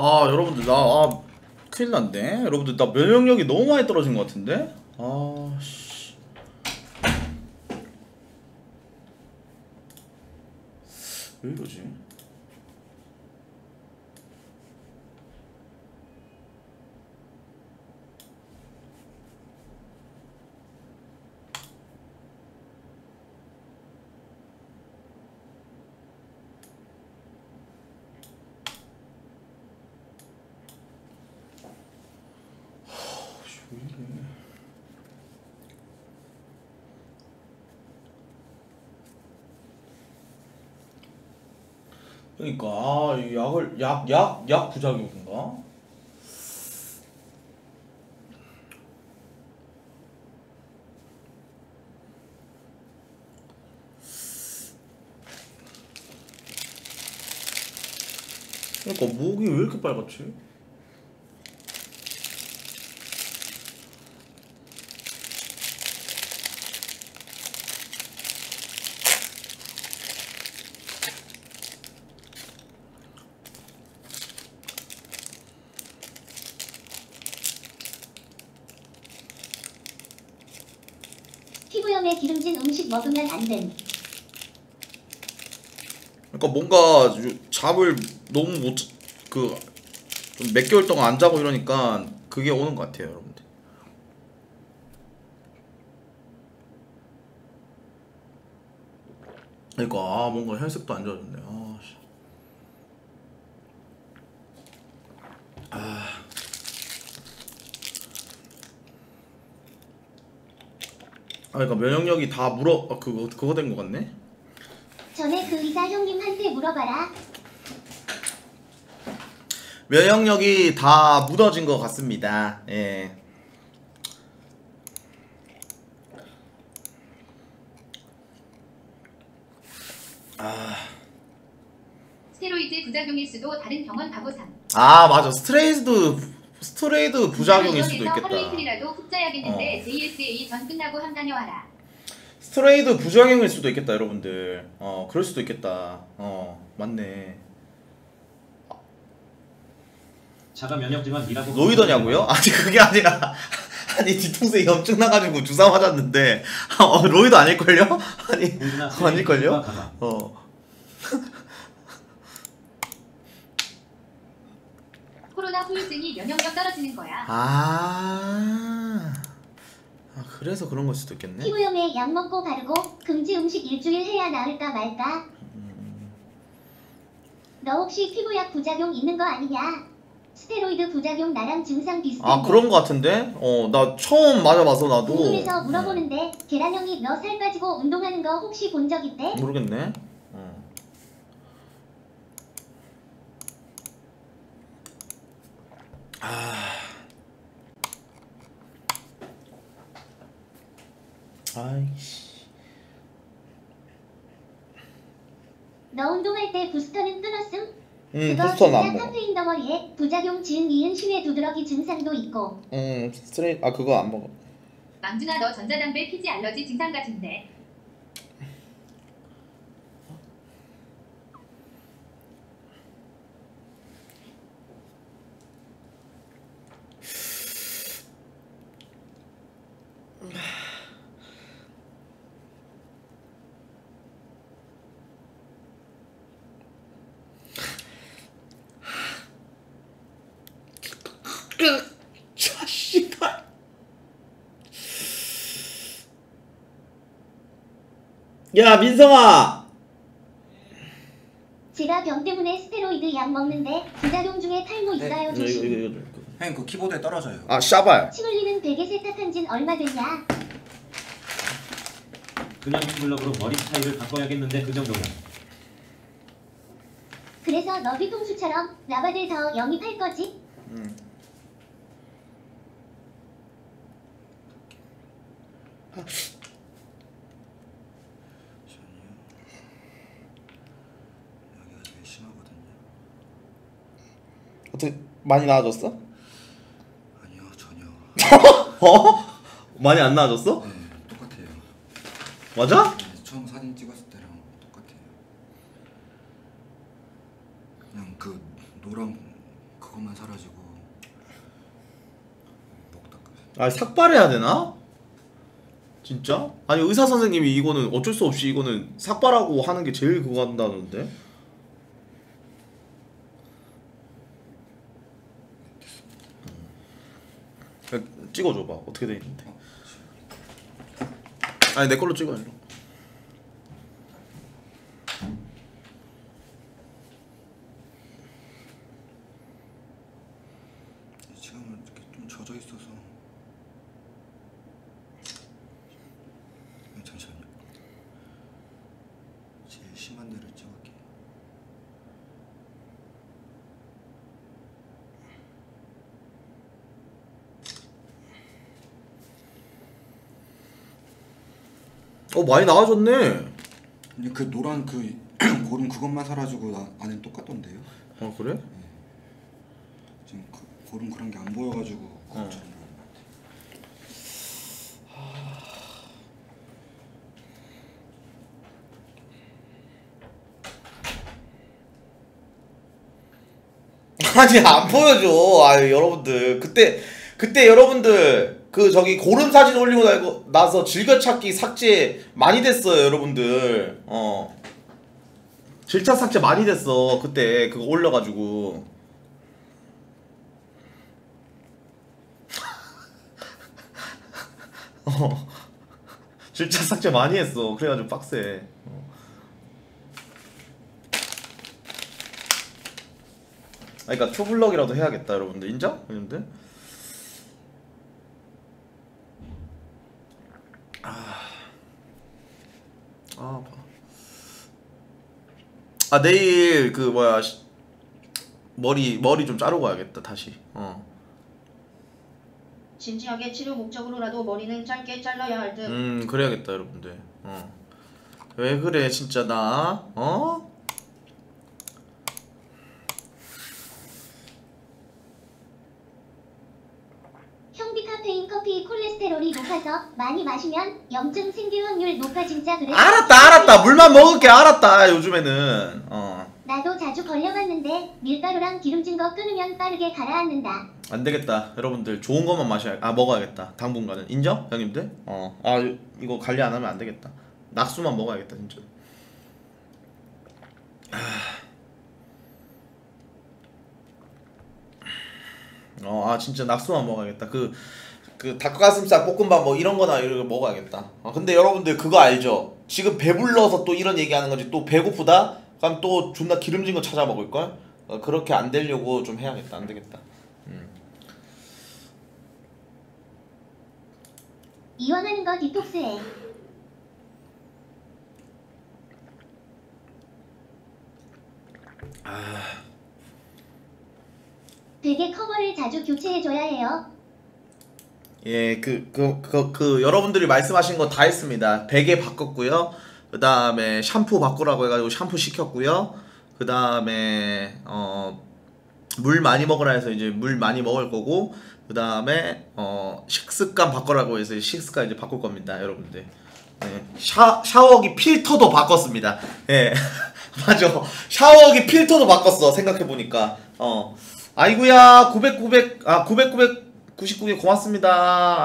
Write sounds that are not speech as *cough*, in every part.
아 여러분들 나 아, 큰일 났네. 여러분들 나 면역력이 너무 많이 떨어진 것 같은데? 아씨. 왜 이러지 왜 이래 그러니까 아, 이 약을 약 약 약 부작용인가? 그러니까 목이 왜 이렇게 빨갛지? 피부염에 기름진 음식 먹으면 안 됨. 그러니까 뭔가 유- 잠을 너무 못 그 좀 몇 개월 동안 안 자고 이러니까 그게 오는 것 같아요, 여러분들. 그러니까 아 뭔가 혈색도 안 좋아졌네. 아, 씨. 아, 그러니까 면역력이 다 물어 아, 그거 그거 된것 같네. 전에 그 의사 형님한테 물어봐라. 면역력이 다 묻어진 것 같습니다. 예. 스테로이드 부작용일 수도 다른 병원 가보삼. 아 맞아 스트레이드 스테로이드 부작용일 수도 있겠다. 어. JSA 전 끝나고 함 다녀와라. 스테로이드 부작용일 수도 있겠다 여러분들. 어 그럴 수도 있겠다. 어 맞네. 자가 면역질환이라고 roider냐고요? 아니 그게 아니라 *laughs* 아니 뒤통수에 염증 나가지고 주사 맞았는데 어, roider 아닐걸요? *laughs* 아니 아닐걸요? 어 코로나 후유증이 면역력 떨어지는 거야. 아. 아 그래서 그런 걸 수도 있겠네. 피부염에 약 먹고 바르고 금지 음식 일주일 해야 나을까 말까? 너 혹시 피부약 부작용 있는 거 아니냐? 스테로이드 부작용 나랑 증상 비슷해. 아 그런 거 같은데? 어 나 처음 맞아봐서 나도 궁금해서 물어보는데 계란 형이 너 살 빠지고 운동하는 거 혹시 본 적 있대? 음, 모르겠네. 어. 아. 아이씨. 너 운동할 때 부스터는 끊었음? 응 그거 부스터는 진짜 안 먹어. 카페인 덩어리에 부작용 지은 이은 심해 두드러기 증상도 있고 응 스트레이 아 그거 안 먹어. 망준아 너 전자담배 피지 알러지 증상 같은데. 자 씨발. 야 민성아. 제가 병 때문에 스테로이드 약 먹는데 부작용 중에 탈모 있어요 네, 이거 조심 이거 이거. 이거. 형님 그 키보드에 떨어져요. 아 샤발. 침 흘리는 베개 세탁한 진 얼마 됐냐? 그냥 핑글럽으로 머리 스타일을 바꿔야겠는데 그 정도면 그래서 너 뒤통수처럼 라바들 더 영입할 거지? 응. 여기가 제일 심하거든요. 어떻게 많이 나아졌어? 아니요 전혀. *laughs* 어? 많이 안 나아졌어? 네 똑같아요. 맞아? 네, 처음 사진 찍었을 때랑 똑같아요. 그냥 그 노란 그것만 사라지고 먹다 끝. 아 삭발해야 되나? 진짜? 아니 의사 선생님이 이거는 어쩔 수 없이 이거는 삭발하고 하는 게 제일 그거 한다는데. 음. 찍어줘봐 어떻게 돼 있는데. 아니 내 걸로 찍어 일로. 지금은 이렇게 좀 젖어 있어서. 네, 잠시만요. 제일 심한 데를 찍을게요. 어 많이 나아졌네. 근데 그 노란 그 *clears throat* 고름 그것만 사라지고 나 안엔 똑같던데요? 어 그래? 지금 그 고름 그런 게 안 보여가지고 어. 걱정. *laughs* 아니 안 보여줘. 아유 여러분들 그때 그때 여러분들 그 저기 고름 사진 올리고 나고 나서 즐겨찾기 삭제 많이 됐어요 여러분들. 어. 질차 삭제 많이 됐어 그때 그거 올려가지고. *laughs* 어. 질차 삭제 많이 했어. 그래가지고 빡세. 어. 아, 그러니까 투블럭이라도 해야겠다, 여러분들. 인정? 여러분들? 아, 봐. 아 내일 그 뭐야 시- 머리 머리 좀 자르고 와야겠다 다시. 어. 진지하게 치료 목적으로라도 머리는 짧게 잘라야 할 듯. 음 그래야겠다, 여러분들. 어. 왜 그래, 진짜 나? 어? 형비 카페인 커피 콜레스테롤이 높아서 많이 마시면 염증 생길 확률 높아 진짜 그래? 알았다, 알았다. 물만 먹을게, 알았다. 요즘에는. 어. 나도 자주 걸려봤는데 밀가루랑 기름진 거 끊으면 빠르게 가라앉는다. 안 되겠다. 여러분들 좋은 것만 마셔야 아 먹어야겠다. 당분간은 인정? 형님들? 어. 아 이거 관리 안 하면 안 되겠다. 낙수만 먹어야겠다, 진짜. 아. 어, 아 진짜 낙수만 먹어야겠다. 그 그 닭가슴살 볶음밥 뭐 이런 거나 이런 거 먹어야겠다. 아, 근데 여러분들 그거 알죠? 지금 배불러서 또 이런 얘기 하는 거지. 또 배고프다? 그럼 또 존나 기름진 거 찾아 먹을 걸? 어, 그렇게 안 되려고 좀 해야겠다. 안 되겠다. 이왕하는 거 디톡스해. 베개 커버를 자주 교체해줘야 해요. 예, 그, 그, 그, 그, 여러분들이 말씀하신 거 다 했습니다. 베개 바꿨고요. 그 다음에 샴푸 바꾸라고 해가지고 샴푸 시켰고요. 그 다음에, 어, 물 많이 먹으라 해서 이제 물 많이 먹을 거고, 그 다음에, 어, 식습관 바꾸라고 해서 식습관 이제 바꿀 겁니다, 여러분들. 예, 샤, 샤워기 필터도 바꿨습니다. 예. *laughs* 맞아. 샤워기 필터도 바꿨어, 생각해보니까. 어. 아이구야, 900, 900, 아, 900, 999개 고맙습니다.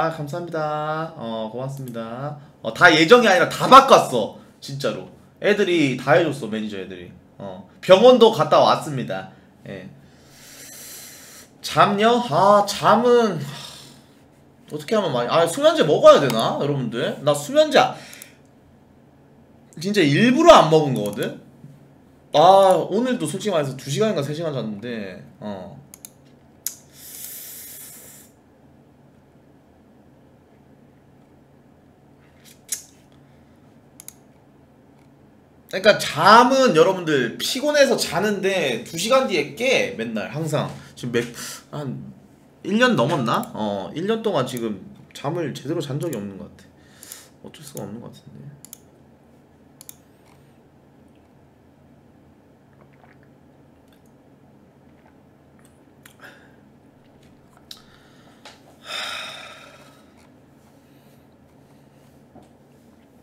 아, 감사합니다. 어, 고맙습니다. 어, 다 예정이 아니라 다 바꿨어. 진짜로. 애들이 다 해줬어, 매니저 애들이. 어, 병원도 갔다 왔습니다. 예. 잠요? 아, 잠은. 하, 어떻게 하면 많이. 아, 수면제 먹어야 되나? 여러분들? 나 수면제. 아- 진짜 일부러 안 먹은 거거든? 아, 오늘도 솔직히 말해서 2시간인가 3시간 잤는데, 어. 그러니까 잠은 여러분들 피곤해서 자는데 2시간 뒤에 깨 맨날 항상. 지금 몇 한 1년 넘었나? 어 1년 동안 지금 잠을 제대로 잔 적이 없는 것 같아. 어쩔 수가 없는 것 같은데.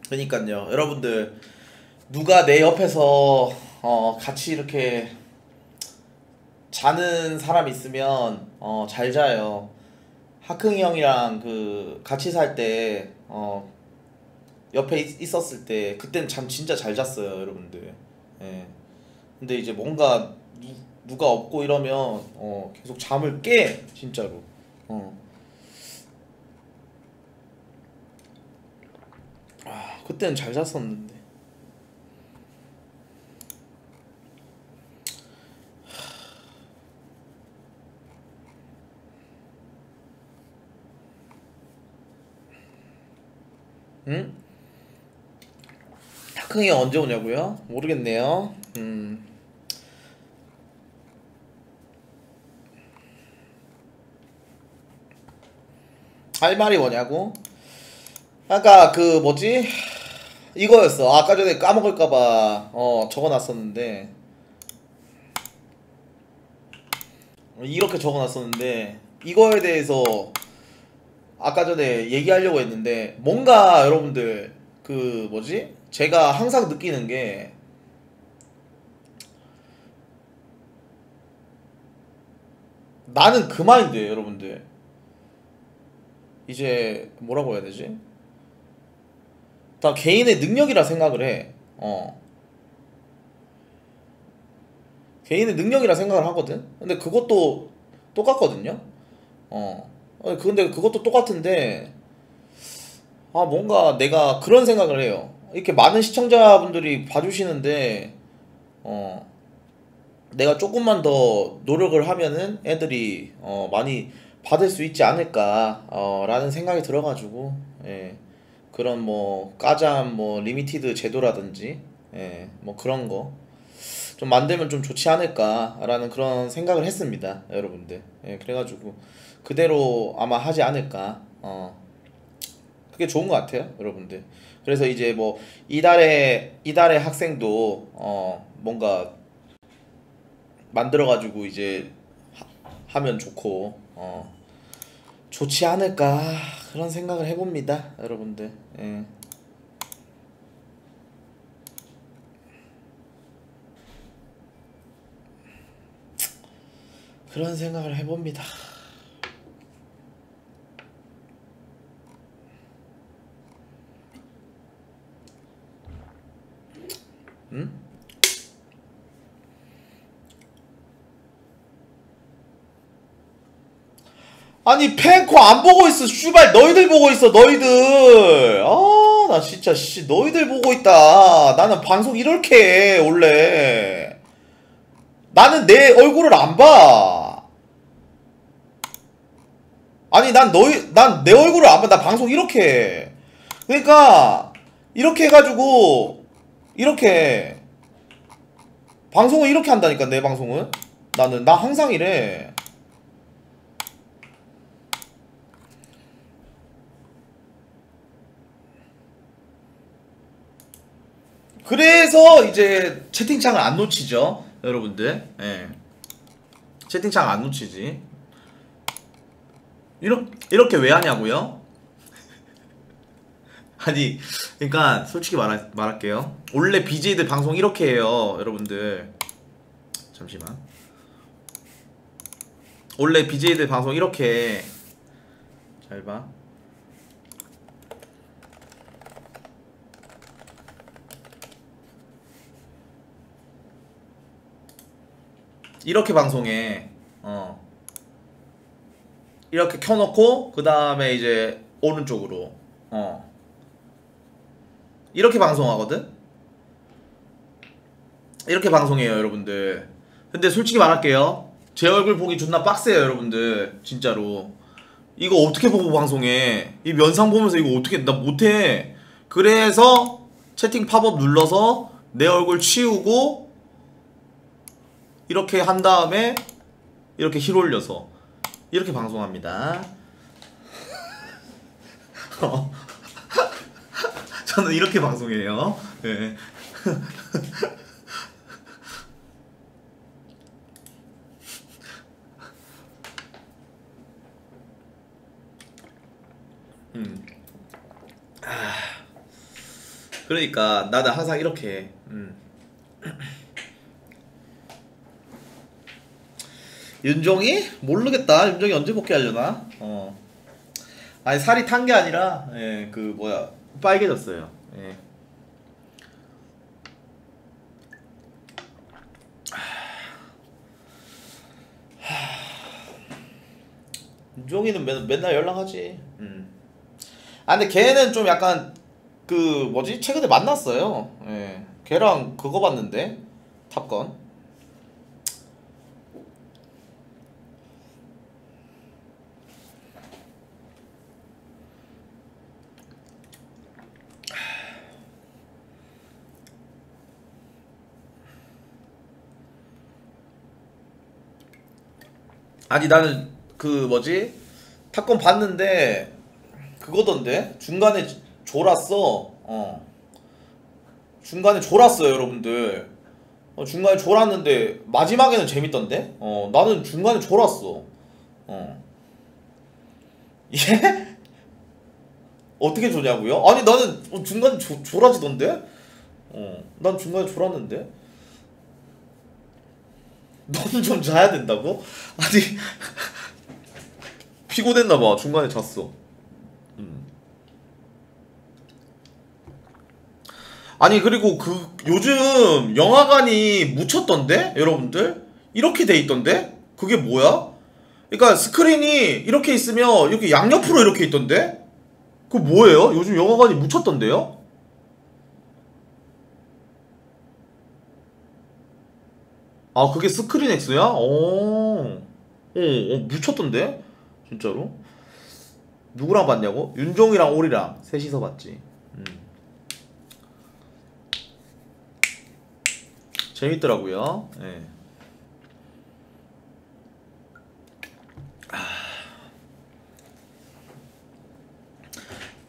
그러니까요. 여러분들 누가 내 옆에서 어 같이 이렇게 자는 사람 있으면 어 잘 자요. 하크이 형이랑 그 같이 살때 어 옆에 있, 있었을 때 그땐 잠 진짜 잘 잤어요, 여러분들. 예. 근데 이제 뭔가 누, 누가 없고 이러면 어 계속 잠을 깨 진짜로. 어. 아 그때는 잘 잤었는데. 응? 하크이 언제 오냐고요? 모르겠네요. 음. 할 말이 뭐냐고? 아까 그 뭐지? 이거였어. 아까 전에 까먹을까봐 어 적어놨었는데 이렇게 적어놨었는데 이거에 대해서 아까 전에 얘기하려고 했는데 뭔가 여러분들 그 뭐지? 제가 항상 느끼는 게 나는 그 마인드예요, 여러분들. 이제 뭐라고 해야 되지? 다 개인의 능력이라 생각을 해. 어. 개인의 능력이라 생각을 하거든. 근데 그것도 똑같거든요. 어. 어, 근데 그것도 똑같은데 아 뭔가 내가 그런 생각을 해요. 이렇게 많은 시청자분들이 봐주시는데 어 내가 조금만 더 노력을 하면은 애들이 어 많이 받을 수 있지 않을까 어 라는 생각이 들어가지고 예 그런 뭐 까잠 뭐 limited 제도라든지 예 뭐 그런 거 좀 만들면 좀 좋지 않을까라는 그런 생각을 했습니다 여러분들 예 그래가지고 그대로 아마 하지 않을까. 어. 그게 좋은 것 같아요 여러분들. 그래서 이제 뭐 이달에 이달의 학생도 어 뭔가 만들어 가지고 이제 하, 하면 좋고 어. 좋지 않을까 그런 생각을 해봅니다 여러분들. 예. 그런 생각을 해봅니다. 응? 아니 팬코 안 보고 있어 슈발 너희들 보고 있어 너희들 아 나 진짜 씨 너희들 보고 있다 나는 방송 이렇게 해 원래 나는 내 얼굴을 안 봐. 아니 난 너희 난 내 얼굴을 안 봐. 나 방송 이렇게 해. 그러니까 이렇게 해가지고 이렇게 방송을 이렇게 한다니까 내 방송은 나는 나 항상 이래. 그래서 이제 채팅창을 안 놓치죠, 여러분들. 예. 채팅창 안 놓치지. 이렇게 이렇게 왜 하냐고요? 아니, 그러니까 솔직히 말할, 말할게요. 원래 BJ들 방송 이렇게 해요, 여러분들. 잠시만. 원래 BJ들 방송 이렇게 해. 잘 봐. 이렇게 방송해. 어. 이렇게 켜놓고 그 다음에 이제 오른쪽으로. 어. 이렇게 방송하거든. 이렇게 방송해요, 여러분들. 근데 솔직히 말할게요. 제 얼굴 보기 존나 빡세요, 여러분들. 진짜로. 이거 어떻게 보고 방송해? 이 면상 보면서 이거 어떻게 나 못해. 그래서 채팅 팝업 눌러서 내 얼굴 치우고 이렇게 한 다음에 이렇게 휠 올려서 이렇게 방송합니다. *laughs* 어. 저는 이렇게 방송해요. 네. 음. 아. 그러니까 나는 항상 이렇게 해. 음. 윤종이 모르겠다. 윤종이 언제 복귀하려나? 어. 아니 살이 탄 게 아니라 예, 그 뭐야 빨개졌어요. 예. 윤종이는 맨, 맨날 연락하지. 음. 아 근데 걔는 좀 약간 그 뭐지 최근에 만났어요. 예. 걔랑 그거 봤는데 탑건. 아니 나는 그 뭐지? 탑건 봤는데 그거던데? 중간에 졸았어. 어. 중간에 졸았어요 여러분들. 어, 중간에 졸았는데 마지막에는 재밌던데? 어 나는 중간에 졸았어. 어. 예? *laughs* 어떻게 조냐고요? 아니 나는 어, 중간에 조, 졸아지던데? 어난 중간에 졸았는데 너는 좀 자야 된다고? 아니 *laughs* 피곤했나봐 중간에 잤어 음. 아니 그리고 그 요즘 영화관이 묻혔던데 여러분들 이렇게 돼 있던데 그게 뭐야? 그러니까 스크린이 이렇게 있으면 이렇게 양옆으로 이렇게 있던데 그 뭐예요? 요즘 영화관이 묻혔던데요? 아 그게 스크린 X야? 오, 어, 어, 묻혔던데 진짜로? 누구랑 봤냐고? 윤종이랑 오리랑 셋이서 봤지. 음. 재밌더라고요. 예.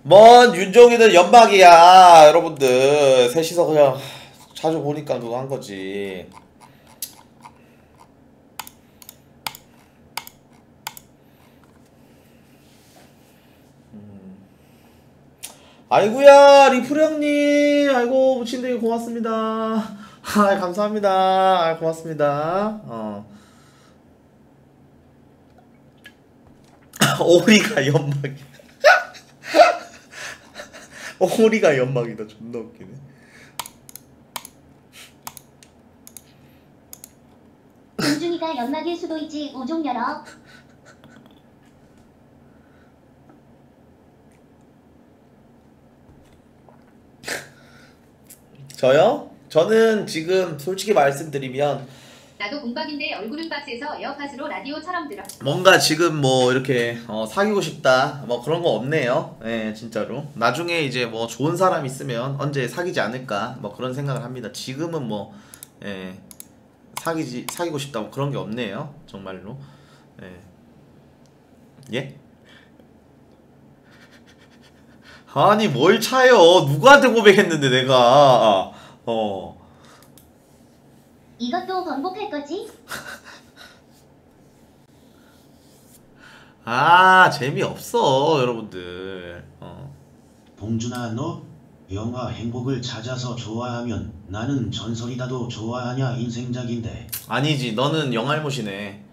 뭔 윤종이는 연막이야 여러분들 셋이서 그냥 자주 보니까 그거 한 거지 아이고야 리플 형님. 아이고 무친되게 고맙습니다. 아 감사합니다. 아 고맙습니다. 어. *laughs* 오리가 연막이야 *laughs* 오리가 연막이다. 존나 웃기네. 윤중이가 연막일 수도 있지 오종 열어. 저요? 저는 지금 솔직히 말씀드리면 나도 공박인데 얼굴은 박스에서 에어팟으로 라디오처럼 들어. 뭔가 지금 뭐 이렇게 어, 사귀고 싶다 뭐 그런 거 없네요. 예, 진짜로. 나중에 이제 뭐 좋은 사람 있으면 언제 사귀지 않을까 뭐 그런 생각을 합니다. 지금은 뭐 예, 사귀지 사귀고 싶다 뭐 그런 게 없네요. 정말로. 예. 예? 아니 뭘 차요? 누구한테 고백했는데 내가 어. 이것도 번복할 거지? *laughs* 아 재미없어 여러분들 어. 봉준아 너 영화 행복을 찾아서 좋아하면 나는 전설이다도 좋아하냐 인생작인데 아니지 너는 영알못이네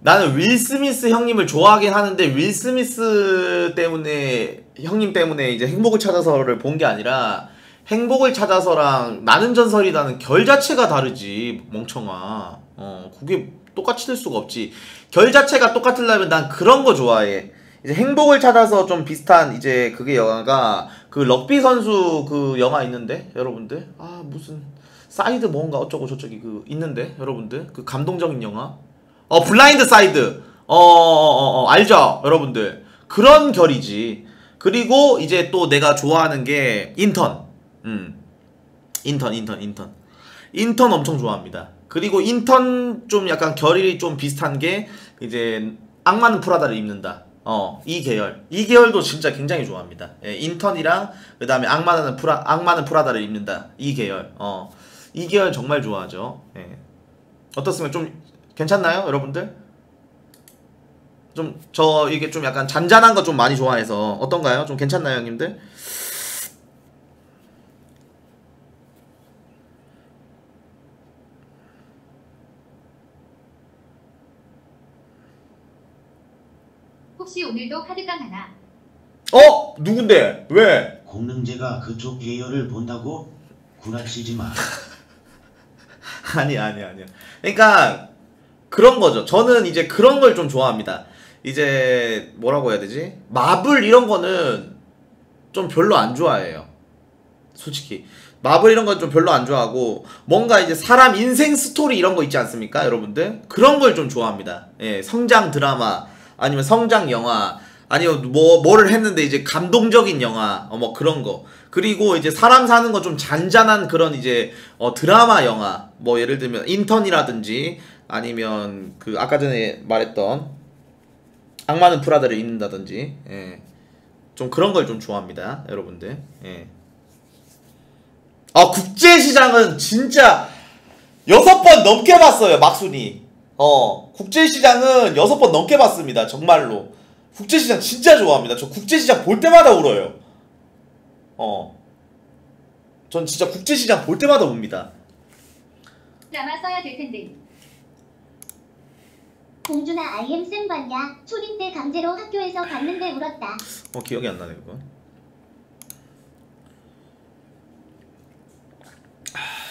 나는 윌 스미스 형님을 좋아하긴 하는데 윌 스미스 때문에 형님 때문에 이제 행복을 찾아서를 본 게 아니라 행복을 찾아서랑 나는 전설이다는 결 자체가 다르지 멍청아. 어 그게 똑같이 될 수가 없지. 결 자체가 똑같으려면 난 그런 거 좋아해. 이제 행복을 찾아서 좀 비슷한 이제 그게 영화가 그 럭비 선수 그 영화 있는데? 여러분들? 아 무슨 사이드 뭔가 어쩌고 저쩌기 그 있는데? 여러분들? 그 감동적인 영화? 어 블라인드 사이드. 어어어 알죠? 여러분들. 그런 결이지 그리고 이제 또 내가 좋아하는 게 인턴. 음. 인턴 인턴 인턴. 인턴 엄청 좋아합니다. 그리고 인턴 좀 약간 결이 좀 비슷한 게 이제 악마는 프라다를 입는다. 어 이 계열. 이 계열도 진짜 굉장히 좋아합니다. 예, 인턴이랑 그 다음에 악마는 프라 악마는 프라다를 입는다. 이 계열. 어 이 계열 정말 좋아하죠. 예. 어떻습니까? 좀 괜찮나요 여러분들 좀 저 이게 좀 약간 잔잔한 거 좀 많이 좋아해서 어떤가요 좀 괜찮나요 형님들 혹시 오늘도 카드깡 하나? 어 누군데 왜? 공능제가 그쪽 계열을 본다고? 구라치지 마. *laughs* 아니 아니 아니요. 그러니까 그런 거죠. 저는 이제 그런 걸 좀 좋아합니다. 이제 뭐라고 해야 되지? 마블 이런 거는 좀 별로 안 좋아해요. 솔직히 마블 이런 건 좀 별로 안 좋아하고 뭔가 이제 사람 인생 스토리 이런 거 있지 않습니까, 여러분들? 그런 걸 좀 좋아합니다. 예, 성장 드라마 아니면 성장 영화 아니면 뭐 뭐를 했는데 이제 감동적인 영화 어, 뭐 그런 거 그리고 이제 사람 사는 거 좀 잔잔한 그런 이제 어, 드라마 영화 뭐 예를 들면 인턴이라든지 아니면 그 아까 전에 말했던 악마는 프라다를 입는다든지 예. 좀 그런 걸 좀 좋아합니다 여러분들. 예. 아 국제시장은 진짜 여섯 번 넘게 봤어요 막순이. 어 국제시장은 여섯 번 넘게 봤습니다 정말로. 국제시장 진짜 좋아합니다. 저 국제시장 볼 때마다 울어요. 어전 진짜 국제시장 볼 때마다 웁니다. 드라마 써야 될 텐데. 봉준아 IM 쌤 봤냐? 초딩 때 강제로 학교에서 봤는데 울었다. 어 기억이 안 나네 그거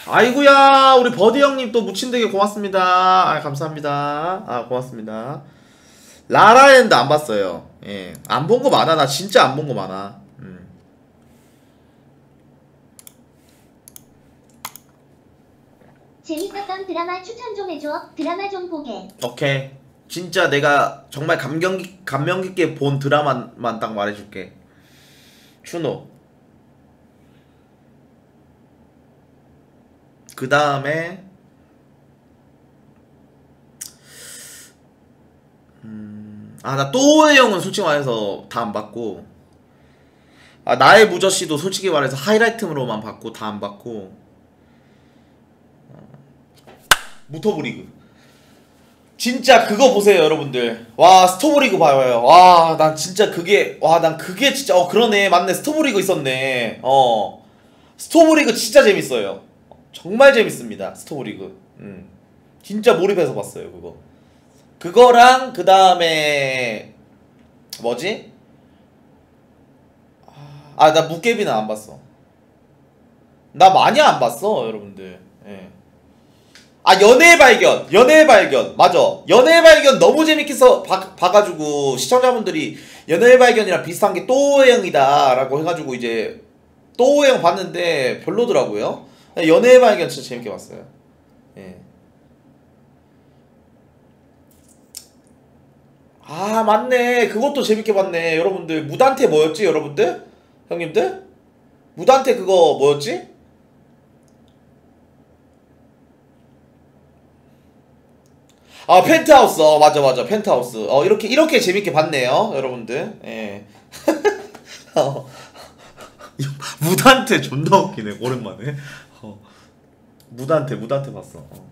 아이구야 우리 버디 형님 또 묻힌 되게 고맙습니다 아 감사합니다 아 고맙습니다 라라랜드 안 봤어요 예 안 본 거 많아 나 진짜 안 본 거 많아 음. 재밌었던 드라마 추천 좀 해줘. 드라마 좀 보게. 오케이 진짜 내가 정말 깊- 감명 깊게 본 드라마만 딱 말해줄게. 추노. 그 다음에 음, 아나 또의 형은 솔직히 말해서 다 안 봤고. 아 나의 무저 씨도 솔직히 말해서 하이라이트로만 봤고 다 안 봤고. 어, 무토브리그 진짜 그거 보세요 여러분들. 와 스토브리그 봐요. 와 난 진짜 그게 와 난 그게 진짜 어 그러네. 맞네. 스토브리그 있었네. 어. 스토브리그 진짜 재밌어요. 정말 재밌습니다 스토브리그. 음. 진짜 몰입해서 봤어요 그거. 그거랑 그 다음에 뭐지? 아 나 무게비는 안 봤어. 나 많이 안 봤어 여러분들. 예. 아 연애의 발견. 연애의 발견. 맞아. 연애의 발견 너무 재밌게 서 봐, 봐가지고 시청자분들이 연애의 발견이랑 비슷한 게 또해영이다 라고 해가지고 이제 또해영 봤는데 별로더라고요. 연애의 발견 진짜 재밌게 봤어요. 예. 아 맞네. 그것도 재밌게 봤네. 여러분들 무단태 뭐였지 여러분들? 형님들? 무단태 그거 뭐였지 아 펜트하우스. 어 맞아 맞아. 펜트하우스. 어 이렇게 이렇게 재밌게 봤네요 여러분들. 예. *laughs* 어. 무단태 존나 웃기네 오랜만에. 어. 무단태 무단태 봤어. 어.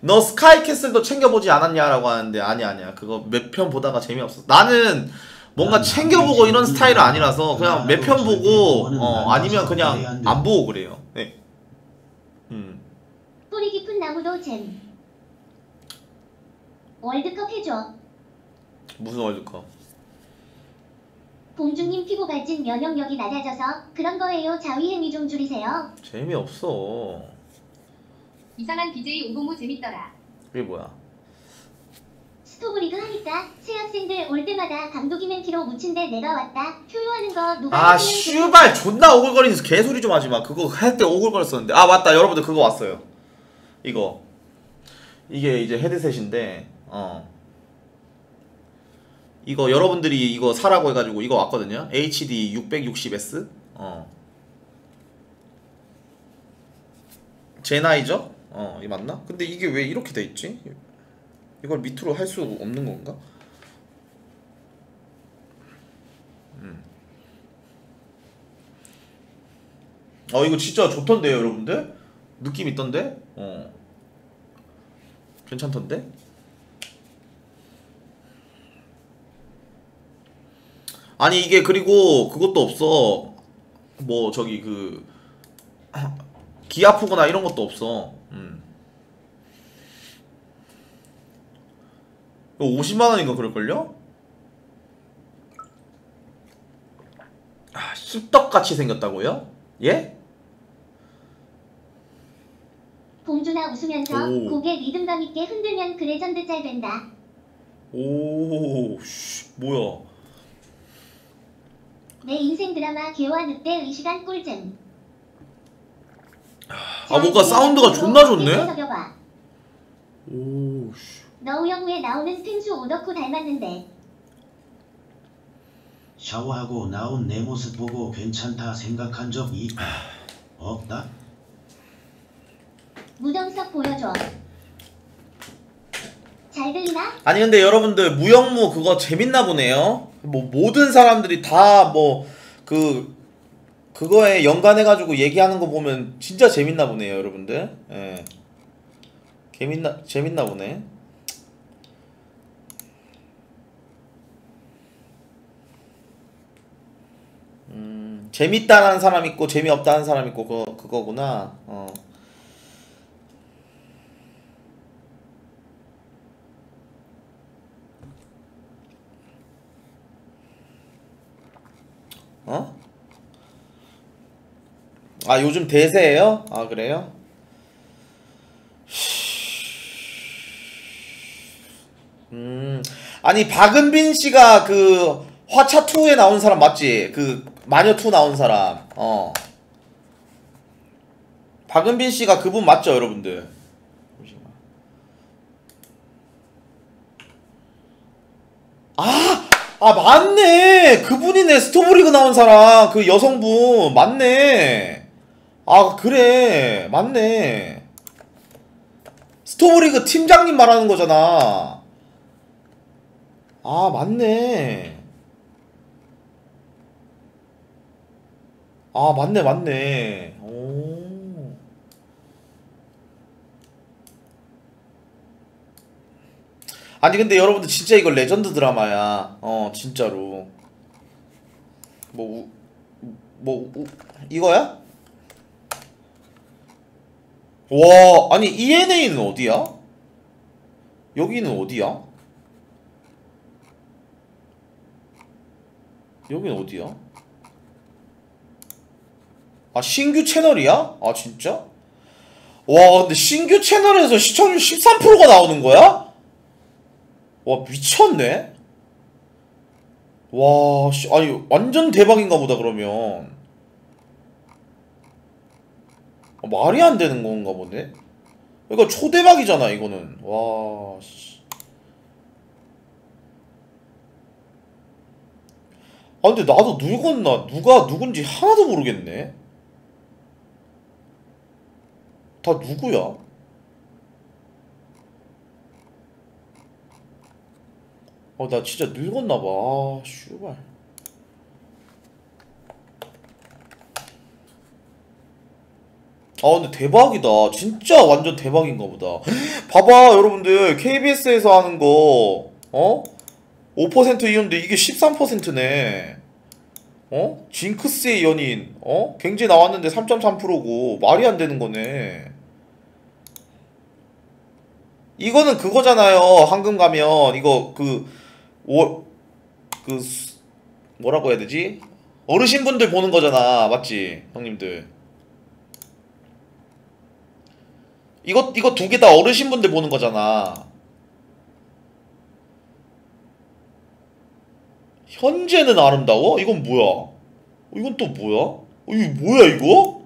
너 스카이캐슬도 챙겨보지 않았냐라고 하는데 아니 아니야. 그거 몇 편 보다가 재미없어. 나는 뭔가 챙겨보고 이런 스타일은 아니라서 그냥 몇 편 보고 어 아니면 그냥 안 보고 그래요. 네. 음. 뿌리 깊은 나무도 잼. 월드컵 해줘. 무슨 월드컵 봉준님 피부 발진 면역력이 낮아져서 그런 거예요. 자위 행위 좀 줄이세요. 재미없어 이상한 BJ 오공우 재밌더라. 그게 뭐야 스토브리그 하니까 새 학생들 올 때마다 감독이 멘티로 묻힌데 내가 왔다. 효요하는 거 누가 아 슈발 존나 오글거리는 개소리 좀 하지 마 그거 할 때 오글거렸었는데 아 맞다 여러분들 그거 왔어요 이거 이게 이제 헤드셋인데 어 이거 여러분들이 이거 사라고 해가지고 이거 왔거든요 HD 660S 어 제 나이죠? 어, 이 맞나? 근데 이게 왜 이렇게 돼 있지? 이걸 밑으로 할 수 없는 건가? 어 이거 진짜 좋던데요 여러분들? 느낌 있던데? 어 괜찮던데? 아니 이게 그리고 그것도 없어 뭐 저기 그기 아프거나 이런 것도 없어 음. 이거 50만 원인가 그럴걸요? 아, 씹떡같이 생겼다고요? 예? 봉준아 웃으면서 오. 고개 리듬감 있게 흔들면 그 레전드 짤 된다. 오, 씨, 뭐야? 내 인생 드라마 개와 늑대의 시간 꿀잼. 아, 뭔가 사운드가 존나 좋네? 봐 오, 씨. 너우영우에 나오는 펭수 오덕후 닮았는데 샤워하고 나온 내 모습 보고 괜찮다 생각한 적 있다. 없다? 무덤석 보여줘. 잘 들리나? 아니 근데 여러분들 무영무 그거 재밌나 보네요. 뭐 모든 사람들이 다 뭐 그 그거에 연관해가지고 얘기하는 거 보면 진짜 재밌나 보네요, 여러분들. 예. 재밌나 재밌나 보네. 음 재밌다는 사람 있고 재미없다는 사람 있고 그거 그거구나. 어. 어? 아 요즘 대세예요? 아 그래요? 음 아니 박은빈 씨가 그 화차 2에 나온 사람 맞지? 그 마녀 2 나온 사람 어 박은빈 씨가 그분 맞죠 여러분들? 아! 아 맞네. 그분이네 스토브리그 나온 사람 그 여성분. 맞네. 아 그래. 맞네. 스토브리그 팀장님 말하는 거잖아. 아 맞네. 아 맞네 맞네. 오 아니 근데 여러분들 진짜 이거 레전드 드라마야. 어 진짜로. 뭐 우, 뭐 우, 이거야? 와 아니 ENA는 어디야? 여기는 어디야? 여기는 어디야? 아 신규 채널이야? 아 진짜? 와 근데 신규 채널에서 시청률 13%가 나오는 거야? 와 미쳤네. 와, 씨, 아니 완전 대박인가 보다 그러면. 아, 말이 안 되는 건가 보네. 그러니까 초대박이잖아 이거는. 와. 씨. 아 근데 나도 늙었나 누가 누군지 하나도 모르겠네. 다 누구야? 어, 나 진짜 늙었나 봐. 아, 슈발. 아, 근데 대박이다. 진짜 완전 대박인가 보다. *gasps* 봐봐, 여러분들. KBS에서 하는 거, 어? 5% 이었는데 이게 13%네. 어? 징크스의 연인, 어? 갱제 나왔는데 3.3%고, 말이 안 되는 거네. 이거는 그거잖아요. 황금 가면, 이거, 그, 워, 그, 수- 뭐라고 해야 되지? 어르신분들 보는 거잖아. 맞지? 형님들. 이거, 이거 두 개 다 어르신분들 보는 거잖아. 현재는 아름다워? 이건 뭐야? 이건 또 뭐야? 어, 이거 뭐야, 이거?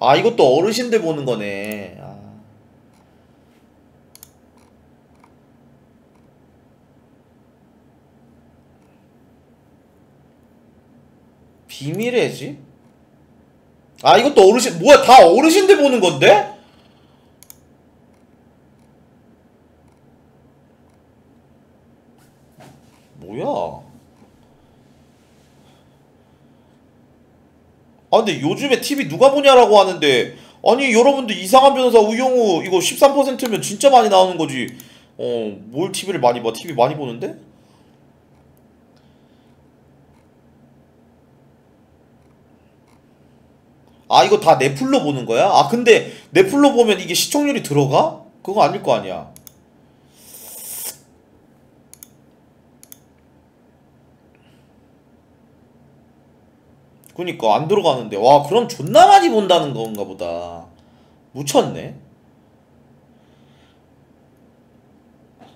아, 이것도 어르신들 보는 거네. 비밀의 집? 아 이것도 어르신 뭐야 다 어르신들 보는 건데? 뭐야? 아 근데 요즘에 TV 누가 보냐라고 하는데 아니 여러분들 이상한 변호사 우영우 이거 13%면 진짜 많이 나오는 거지 어 뭘 TV를 많이 봐 TV 많이 보는데? 아 이거 다 넷플로 보는 거야? 아 근데 넷플로 보면 이게 시청률이 들어가? 그거 아닐 거 아니야. 그니까 안 들어가는데. 와 그럼 존나 많이 본다는 건가 보다. 묻혔네.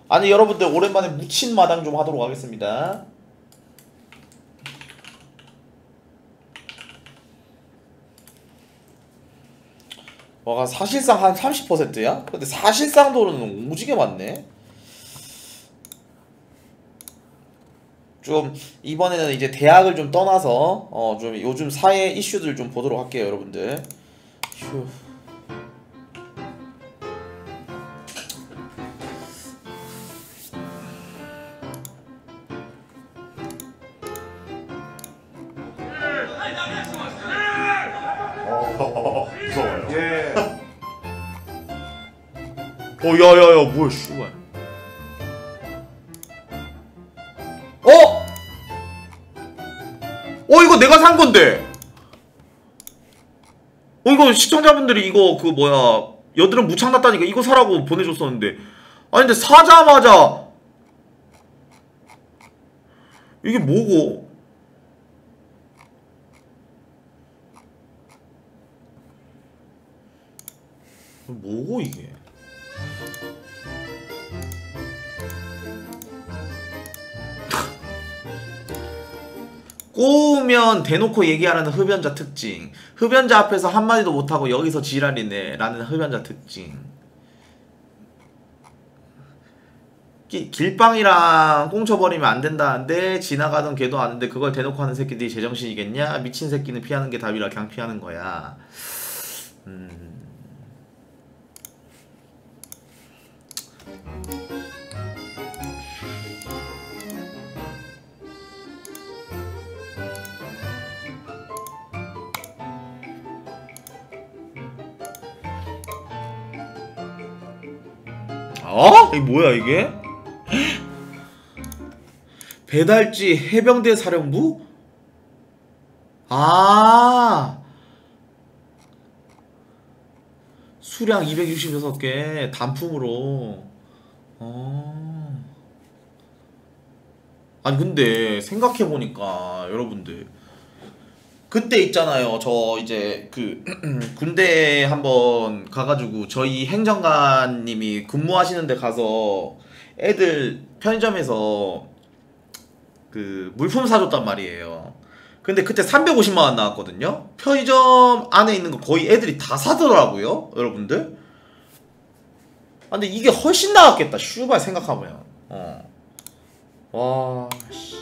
아니 여러분들 오랜만에 묻힌 마당 좀 하도록 하겠습니다. 와 사실상 한 30%야? 근데 사실상 도로는 오지게 많네 좀 이번에는 이제 대학을 좀 떠나서 어 좀 요즘 사회 이슈들 좀 보도록 할게요 여러분들 휴. 어 야야야 뭐야 씨발 어? 어 이거 내가 산 건데. 어 이거 시청자분들이 이거 그 뭐야 여드름 무창 났다니까 이거 사라고 보내줬었는데. 아니 근데 사자마자 이게 뭐고? 뭐고 이게 꼬우면 대놓고 얘기하라는 흡연자 특징. 흡연자 앞에서 한마디도 못하고 여기서 지랄이네 라는 흡연자 특징. 기- 길빵이랑 꽁쳐버리면 안 된다는데 지나가던 걔도 아는데 그걸 대놓고 하는 새끼들이 제정신이겠냐? 미친 새끼는 피하는 게 답이라 그냥 피하는 거야. 음. 어? 이게 뭐야 이게? *gasps* 배달지 해병대 사령부? 아 수량 266개 단품으로 어 아니 근데 생각해보니까 여러분들 그때 있잖아요. 저 이제 그 *clears throat* 군대 한번 가가지고 저희 행정관님이 근무하시는데 가서 애들 편의점에서 그 물품 사줬단 말이에요. 근데 그때 350만 원 나왔거든요. 편의점 안에 있는 거 거의 애들이 다 사더라고요, 여러분들. 아, 근데 이게 훨씬 나았겠다. 슈발 생각하면. 어. 와, 씨.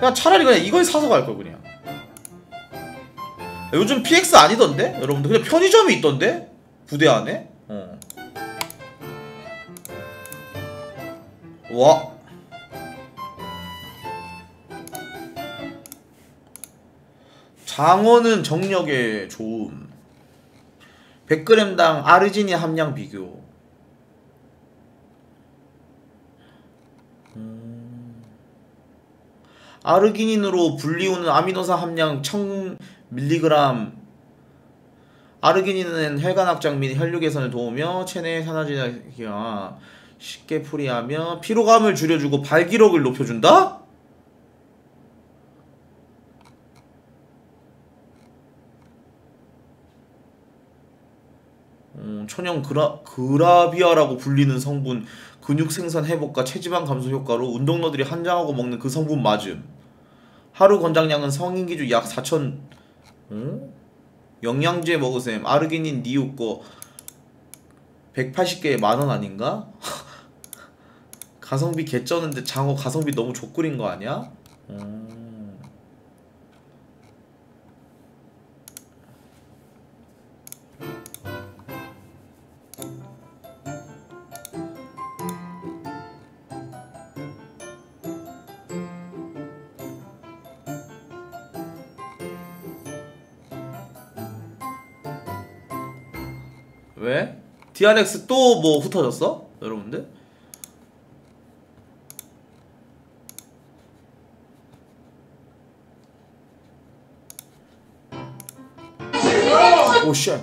그냥 차라리 그냥 이걸 사서 갈 걸 그냥. 요즘 PX 아니던데? 여러분들 그냥 편의점이 있던데? 부대 안에? 어. 와. 장어는 정력에 좋음. 100g당 아르지닌 함량 비교. 아르기닌으로 분리우는 아미노산 함량 1000mg 아르기닌은 혈관 확장 및 혈류 개선에 도우며 체내 산화제가 쉽게 풀이하며 피로감을 줄여주고 발기력을 높여준다? 음, 천연 그라, 그라비아라고 불리는 성분 근육 생산 회복과 체지방 감소 효과로 운동러들이 한장하고 먹는 그 성분 맞음. 하루 권장량은 성인 기준 약 4천. 어? 영양제 먹으셈. 아르기닌 거 180개에 만 원 아닌가? *laughs* 가성비 개쩌는데 장어 가성비 너무 족구린 거 아니야? 음. 왜? DRX 또뭐 흩어졌어? 여러분들? 오 쉣.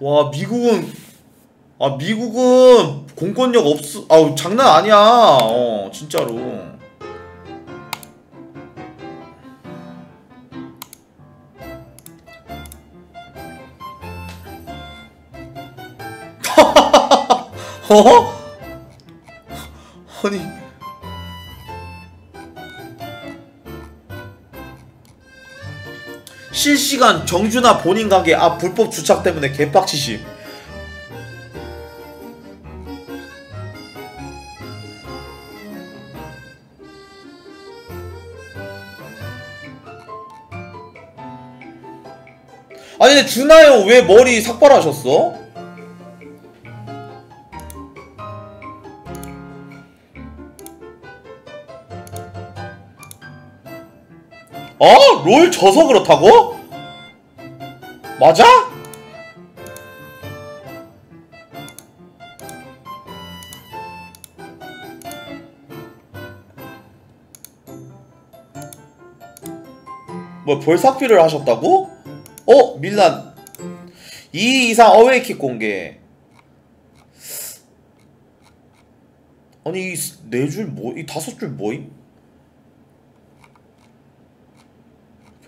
와 미국은 아 미국은 공권력 없어. 아우 장난 아니야. 어 진짜로. *laughs* 어? 아니. 실시간 정준하 본인 가게 앞 불법 주차 때문에 개빡치심 근데 형왜 머리 삭발하셨어? 어? 롤 져서 그렇다고? 맞아? 뭐 벌삭비를 하셨다고? 어? 밀란 2 이상 어웨이킥 공개 아니 이네줄 뭐? 이 다섯 줄 뭐임?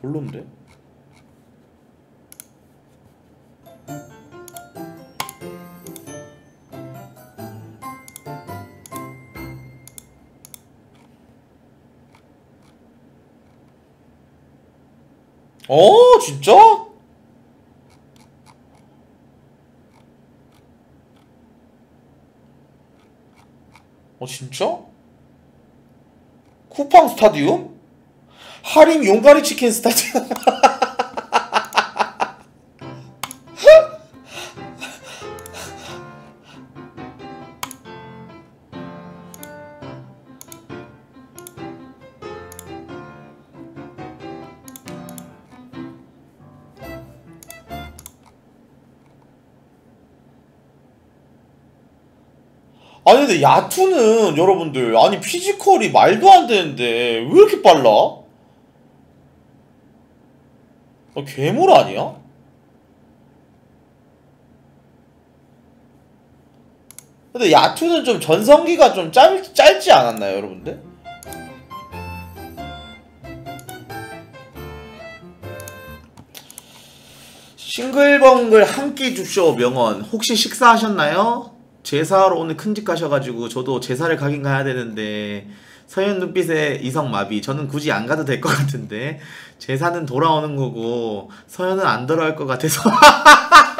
별론데? 어 진짜? 어 진짜? 쿠팡 스타디움? 하림 용가리 치킨 스타디움 *laughs* 근데 야투는 여러분들 아니 피지컬이 말도 안 되는데 왜 이렇게 빨라? 어, 괴물 아니야? 근데 야투는 좀 전성기가 좀 짧, 짧지 않았나요 여러분들? 싱글벙글 한끼 줍쇼 명언 혹시 식사하셨나요? 제사하러 오늘 큰 집 가셔가지고 저도 제사를 가긴 가야 되는데 서현 눈빛에 이성 마비 저는 굳이 안 가도 될 것 같은데 제사는 돌아오는 거고 서현은 안 돌아올 것 같아서 *laughs*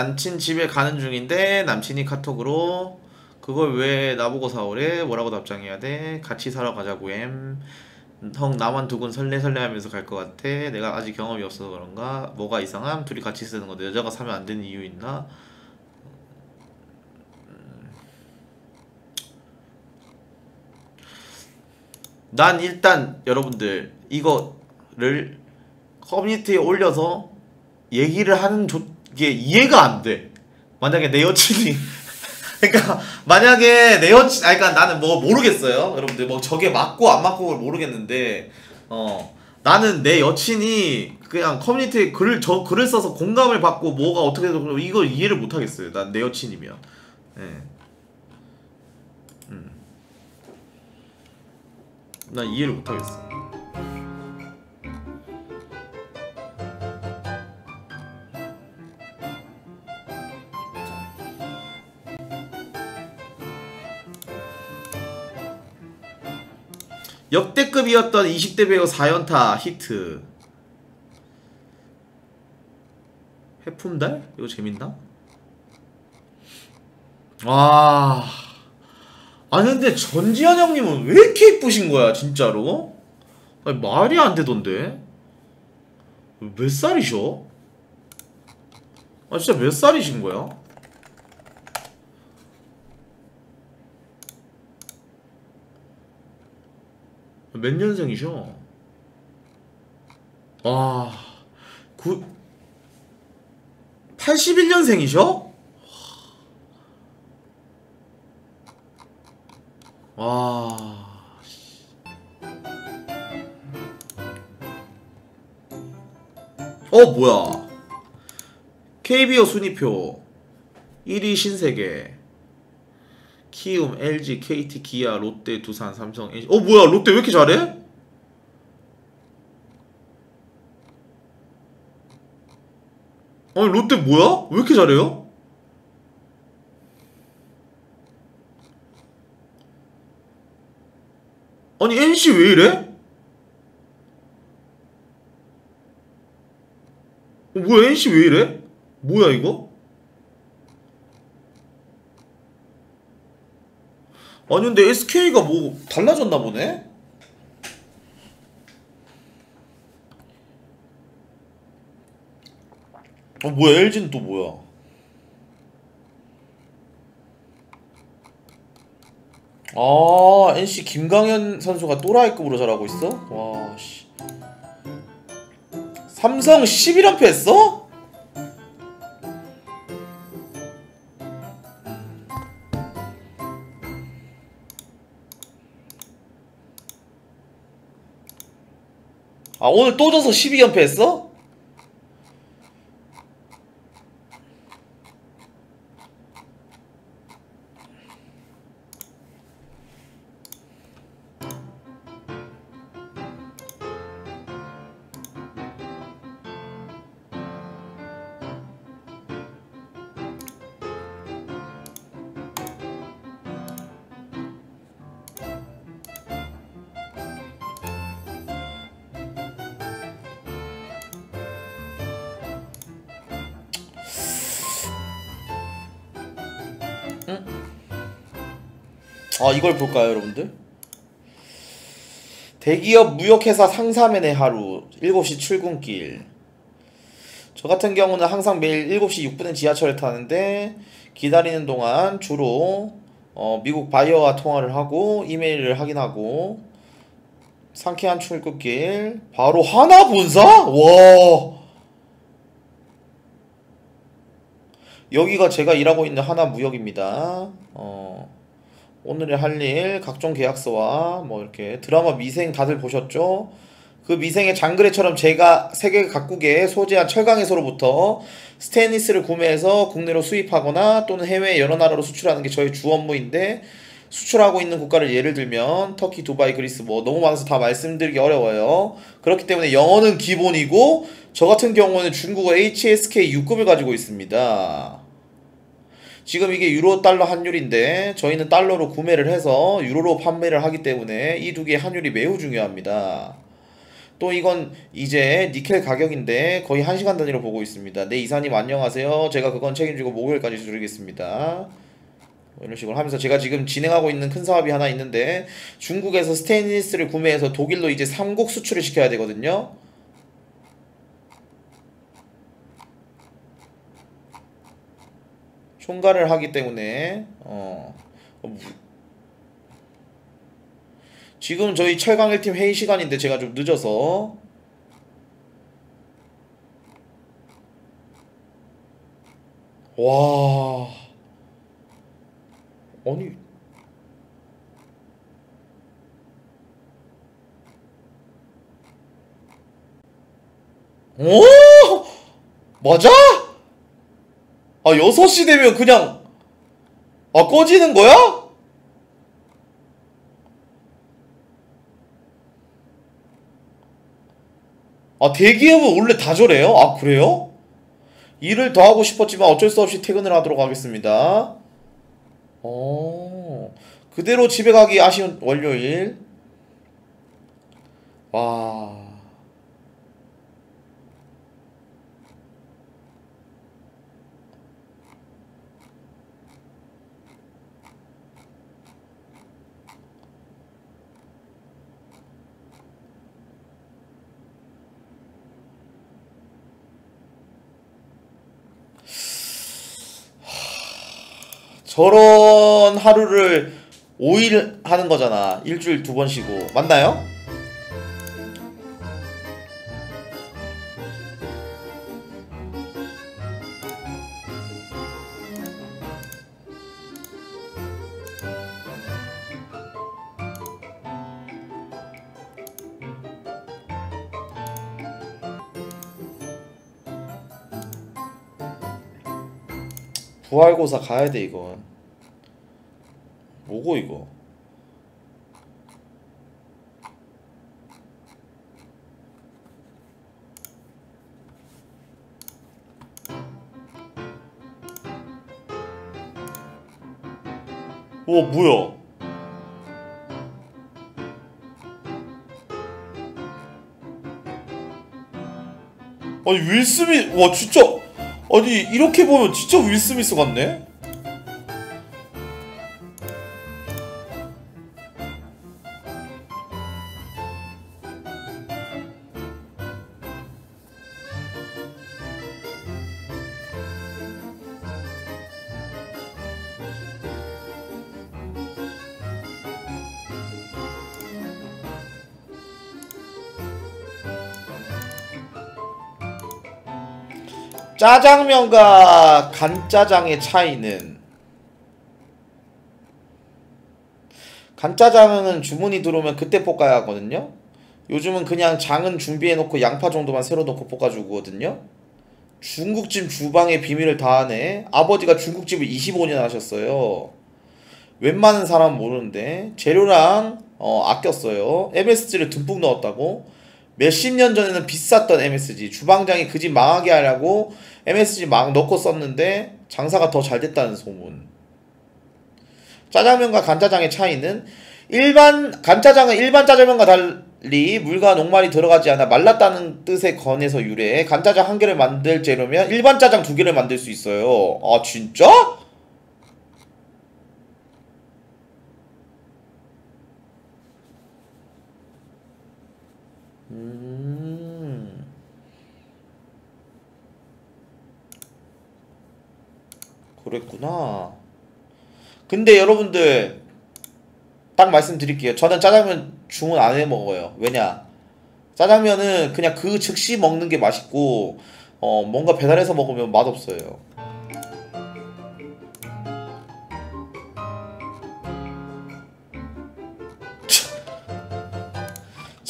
남친 집에 가는 중인데 남친이 카톡으로 그걸 왜 나보고 사오래? 뭐라고 답장해야 돼? 같이 사러 가자고 엠. 형 나만 두곤 설레설레 하면서 갈 것 같아. 내가 아직 경험이 없어서 그런가? 뭐가 이상함? 둘이 같이 쓰는 건데 여자가 사면 안 되는 이유 있나? 난 일단 여러분들 이거를 커뮤니티에 올려서 얘기를 하는 조, 게 이해가 안 돼. 만약에 내 여친이 *laughs* 그러니까 만약에 내 여친 아니 그러니까 나는 뭐 모르겠어요. 여러분들 뭐 저게 맞고 안 맞고를 모르겠는데 어 나는 내 여친이 그냥 커뮤니티에 글을 저 글을 써서 공감을 받고 뭐가 어떻게 되고 이거 이해를 못 하겠어요. 난 내 여친이면. 예. 음. 난 이해를 못 하겠어. 역대급이었던 20대 배우 4연타 히트 해품달? 이거 재밌나? 와 아니 근데 전지현 형님은 왜 이렇게 이쁘신 거야 진짜로? 아니, 말이 안 되던데 몇 살이셔? 아 진짜 몇 살이신 거야? 몇 년생이셔? 와, 구 81년생이셔? 와. 어 뭐야? KBO 순위표 1위 신세계 키움, LG, KT, 기아, 롯데, 두산, 삼성, NC 어 뭐야 롯데 왜 이렇게 잘해? 아니 롯데 뭐야? 왜 이렇게 잘해요? 아니 NC 왜 이래? 어, 뭐야 NC 왜 이래? 뭐야 이거? 아니 근데 SK가 뭐 달라졌나 보네? 어 뭐야 LG는 또 뭐야? 아 NC 김강현 선수가 또라이급으로 잘하고 있어? 와 씨. 삼성 11연패 했어? 아 오늘 또 져서 12연패 했어? 아 이걸 볼까요 여러분들? 대기업 무역회사 상사맨의 하루 7시 출근길 저 같은 경우는 항상 매일 7시 6분에 지하철을 타는데 기다리는 동안 주로 어, 미국 바이어와 통화를 하고 이메일을 확인하고 상쾌한 출근길 바로 하나 본사? 와 여기가 제가 일하고 있는 하나 무역입니다 어 오늘의 할 일, 각종 계약서와 뭐 이렇게 드라마 미생 다들 보셨죠? 그 미생의 장그래처럼 제가 세계 각국에 소재한 철강해소로부터 스테인리스를 구매해서 국내로 수입하거나 또는 해외 여러 나라로 수출하는 게 저희 주 업무인데 수출하고 있는 국가를 예를 들면 터키, 두바이, 그리스 뭐 너무 많아서 다 말씀드리기 어려워요. 그렇기 때문에 영어는 기본이고 저 같은 경우는 중국어 HSK 6급을 가지고 있습니다. 지금 이게 유로 달러 환율인데 저희는 달러로 구매를 해서 유로로 판매를 하기 때문에 이 두 개의 환율이 매우 중요합니다. 또 이건 이제 니켈 가격인데 거의 1시간 단위로 보고 있습니다. 네 이사님 안녕하세요. 제가 그건 책임지고 목요일까지 드리겠습니다. 뭐 이런 식으로 하면서 제가 지금 진행하고 있는 큰 사업이 하나 있는데 중국에서 스테인리스를 구매해서 독일로 이제 삼국 수출을 시켜야 되거든요. 총괄을 하기 때문에 어, 어, 무- 지금 저희 철강 1팀 회의 시간인데 제가 좀 늦어서. 와. 아니. 오! 맞아? 아 6시 되면 그냥 아 꺼지는 거야? 아 대기업은 원래 다 저래요? 아 그래요? 일을 더 하고 싶었지만 어쩔 수 없이 퇴근을 하도록 하겠습니다. 어 그대로 집에 가기 아쉬운 월요일. 와. 저런 하루를 5일 하는 거잖아. 일주일 두 번 쉬고. 맞나요? 부활고사 가야 돼 이건. 뭐고 이거? 와 뭐야? 아니 윌 스미스 와 진짜 아니 이렇게 보면 진짜 윌 스미스 같네. 짜장면과 간짜장의 차이는 간짜장은 주문이 들어오면 그때 볶아야 하거든요. 요즘은 그냥 장은 준비해놓고 양파 정도만 새로 넣고 볶아주거든요. 중국집 주방의 비밀을 다하네. 아버지가 중국집을 25년 하셨어요. 웬만한 사람은 모르는데 재료랑 어, 아꼈어요. MSG를 듬뿍 넣었다고. 몇십 년 전에는 비쌌던 MSG 주방장이 그 집 망하게 하려고 MSG 막 넣고 썼는데 장사가 더 잘 됐다는 소문. 짜장면과 간짜장의 차이는 일반 간짜장은 일반 짜장면과 달리 물과 녹말이 들어가지 않아 말랐다는 뜻의 건에서 유래해 간짜장 한 개를 만들 재료면 일반 짜장 두 개를 만들 수 있어요. 아 진짜? 음. 그랬구나. 근데 여러분들 딱 말씀드릴게요. 저는 짜장면 주문 안 해 먹어요. 왜냐? 짜장면은 그냥 그 즉시 먹는 게 맛있고 어 뭔가 배달해서 먹으면 맛없어요.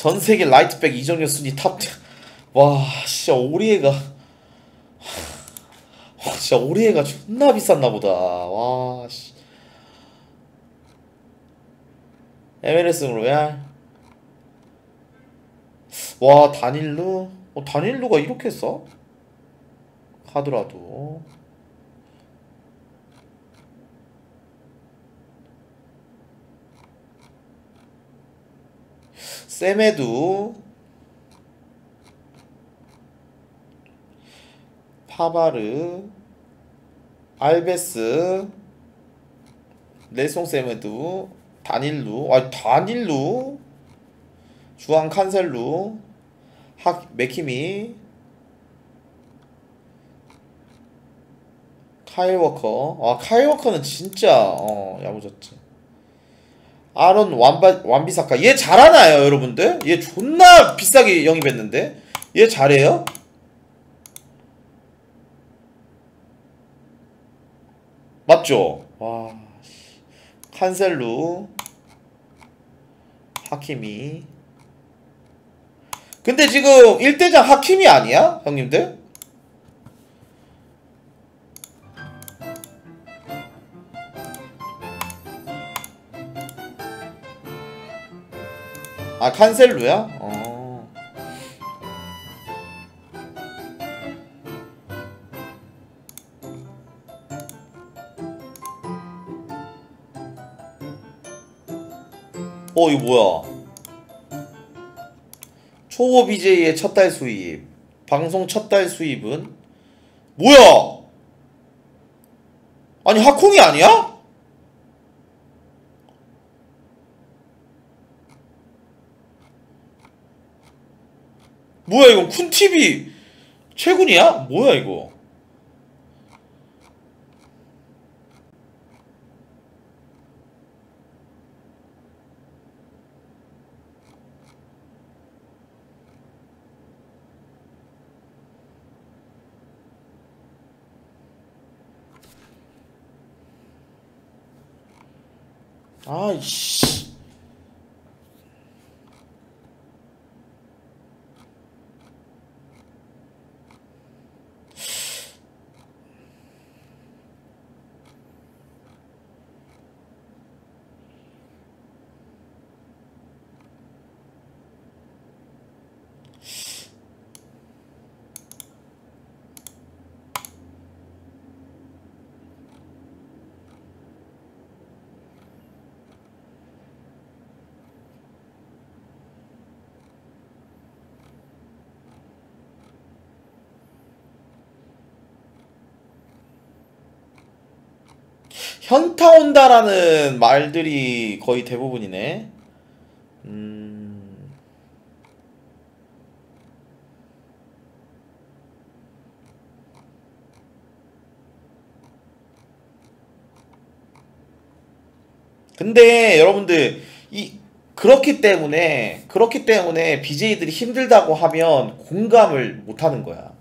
전 세계 라이트백 이정료 순위 탑. 와, 진짜 오리에가. 와, 진짜 오리에가 존나 비쌌나 보다. 와, 씨. MLS 로얄. 와, 다닐루. 어, 다닐루가 이렇게 써? 하더라도. 세메두 파바르 알베스 레송 세메두 다닐루 아 다닐루 주앙 칸셀루 하키미 카일 워커. 아 카일 워커는 진짜 어 야무졌지 아론 완바, 완비사카 얘 잘하나요 여러분들? 얘 존나 비싸게 영입했는데 얘 잘해요? 맞죠? 와 씨. 칸셀루 하키미 근데 지금 1대장 하키미 아니야? 형님들? 아 칸셀루야? 어. 어 이거 뭐야? 초보 BJ의 첫 달 수입 방송 첫 달 수입은 뭐야? 아니 하콩이 아니야? 뭐야 이거 쿤티비. 최군이야? 뭐야 이거? 아이씨. 현타 온다라는 말들이 거의 대부분이네. 음. 근데 여러분들 이 그렇기 때문에 그렇기 때문에 BJ들이 힘들다고 하면 공감을 못 하는 거야.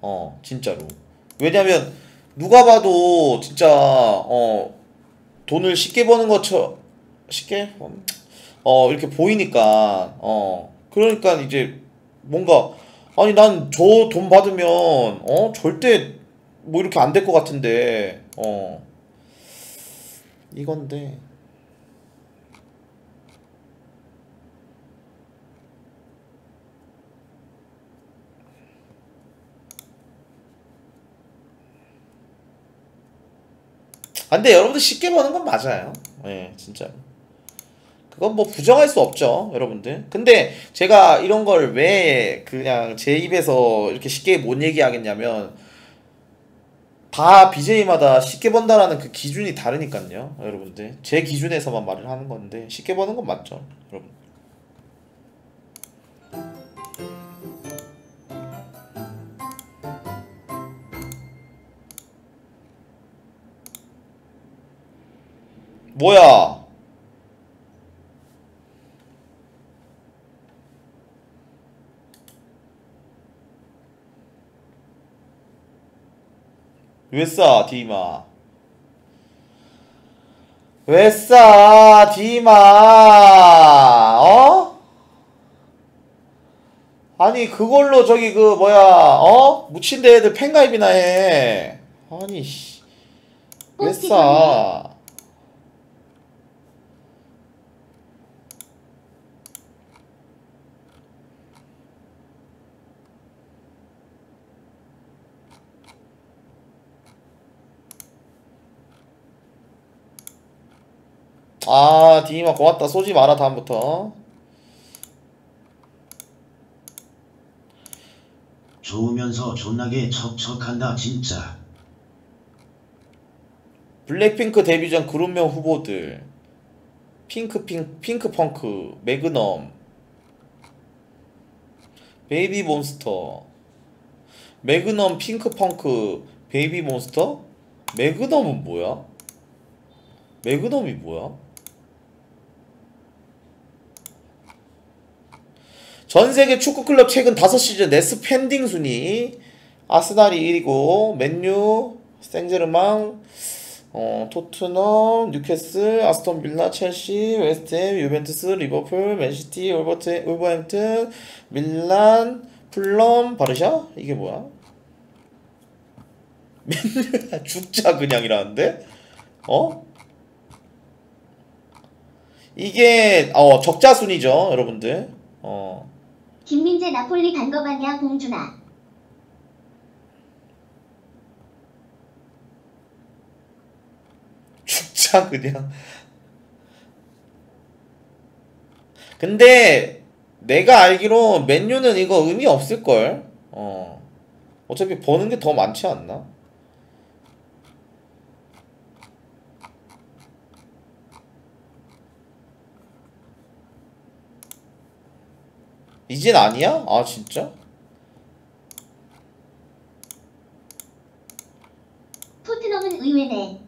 어, 진짜로. 왜냐면 누가 봐도 진짜 어 돈을 쉽게 버는 것처 쉽게? 어 이렇게 보이니까 어 그러니까 이제 뭔가 아니 난 저 돈 받으면 어 절대 뭐 이렇게 안 될 것 같은데 어. 이건데 아, 근데 여러분들 쉽게 버는 건 맞아요. 예, 진짜. 그건 뭐 부정할 수 없죠, 여러분들. 근데 제가 이런 걸 왜 그냥 제 입에서 이렇게 쉽게 못 얘기하겠냐면 다 BJ마다 쉽게 번다라는 그 기준이 다르니까요, 여러분들. 제 기준에서만 말을 하는 건데 쉽게 버는 건 맞죠, 여러분. 뭐야? 왜 싸, 디마? 왜 싸, 디마? 어? 아니, 그걸로 저기 그 뭐야, 어? 묻힌 데 애들 팬가입이나 해. 아니, 씨. 왜 싸? 아, 디마 고맙다. 쏘지 마라, 다음부터. 좋으면서 존나게 척척한다 진짜. 블랙핑크 데뷔 전 그룹명 후보들. 핑크핑, 핑크펑크, 매그넘, 베이비 몬스터, 매그넘, 핑크펑크, 베이비 몬스터? 매그넘은 뭐야? 매그넘이 뭐야? 전 세계 축구 클럽 최근 5시즌 net spending 순위 아스날이 1위고 맨유, 생제르망, 어, 토트넘, 뉴캐슬, 아스톤 빌라, 첼시, 웨스트햄, 유벤투스, 리버풀, 맨시티, 울버트, 울버햄튼, 밀란, 풀럼, 바르샤? 이게 뭐야? *laughs* 죽자 그냥이라는데? 어? 이게 어 적자 순이죠, 여러분들. 어. 김민재 나폴리 간 거 봤냐 봉준아 죽자 그냥. 근데 내가 알기로 맨유는 이거 의미 없을 걸. 어. 어차피 버는 게 더 많지 않나? 이젠 아니야? 아 진짜? 토트넘은 의외네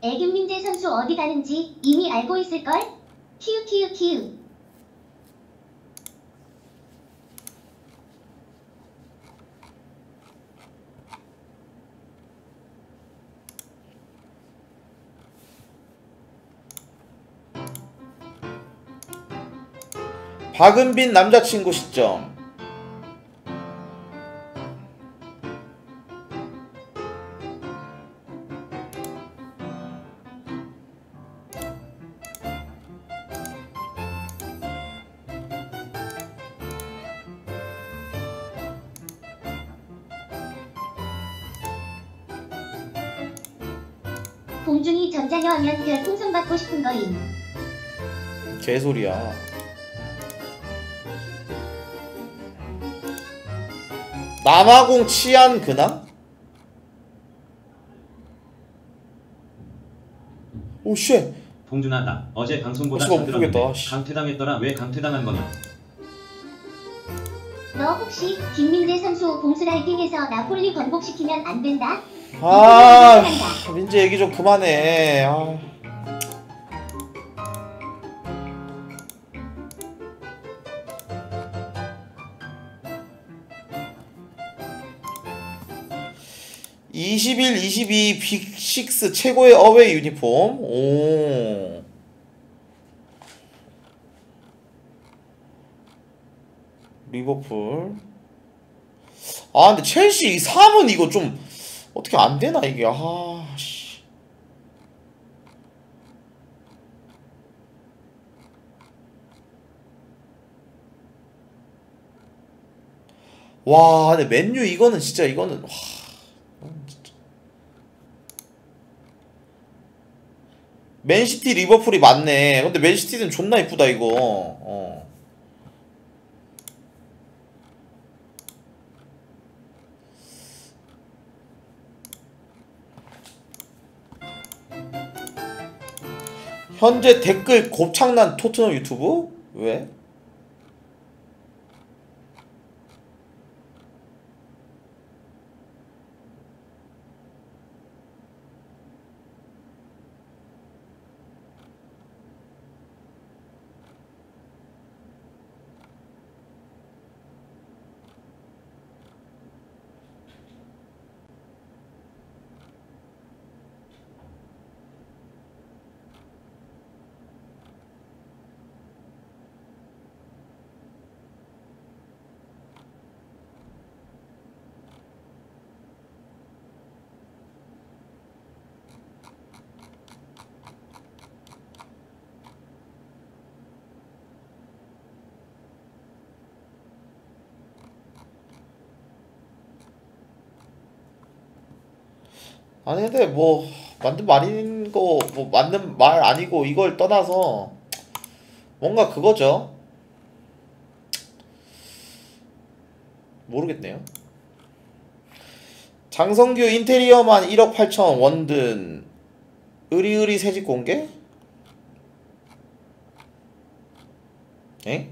애김민재 선수 어디 가는지 이미 알고 있을걸? 키우 키우 키우 박은빈 남자친구 시점 봉준이 전자녀 하면 별 풍선 받고 싶은 거임. 개소리야 남아공 치안 근황? 오쉣 봉준아 나 어제 방송보다 어, 잘 들었는데 씨. 강퇴당했더라 왜 강퇴당한 거냐 너 혹시 김민재 선수 봉스라이팅에서 나폴리 번복시키면 안 된다? 아 민재 얘기 좀 그만해 아. (21, 22) 빅식스 최고의 어웨이 유니폼. 오. 리버풀. 아 근데 첼시 3은 이거 좀 어떻게 안 되나 이게? 아 씨. 와 근데 맨유 이거는 진짜 이거는 와 이거는 진짜. 맨시티 리버풀이 맞네 근데 맨시티는 존나 이쁘다 이거 어. 현재 댓글 곱창난 토트넘 유튜브? 왜? 아니 근데 뭐 맞는 말인 거 뭐 맞는 말 아니고 이걸 떠나서 뭔가 그거죠. 모르겠네요. 장성규 인테리어만 1억 8천 원든 의리의리 새집 공개? 에?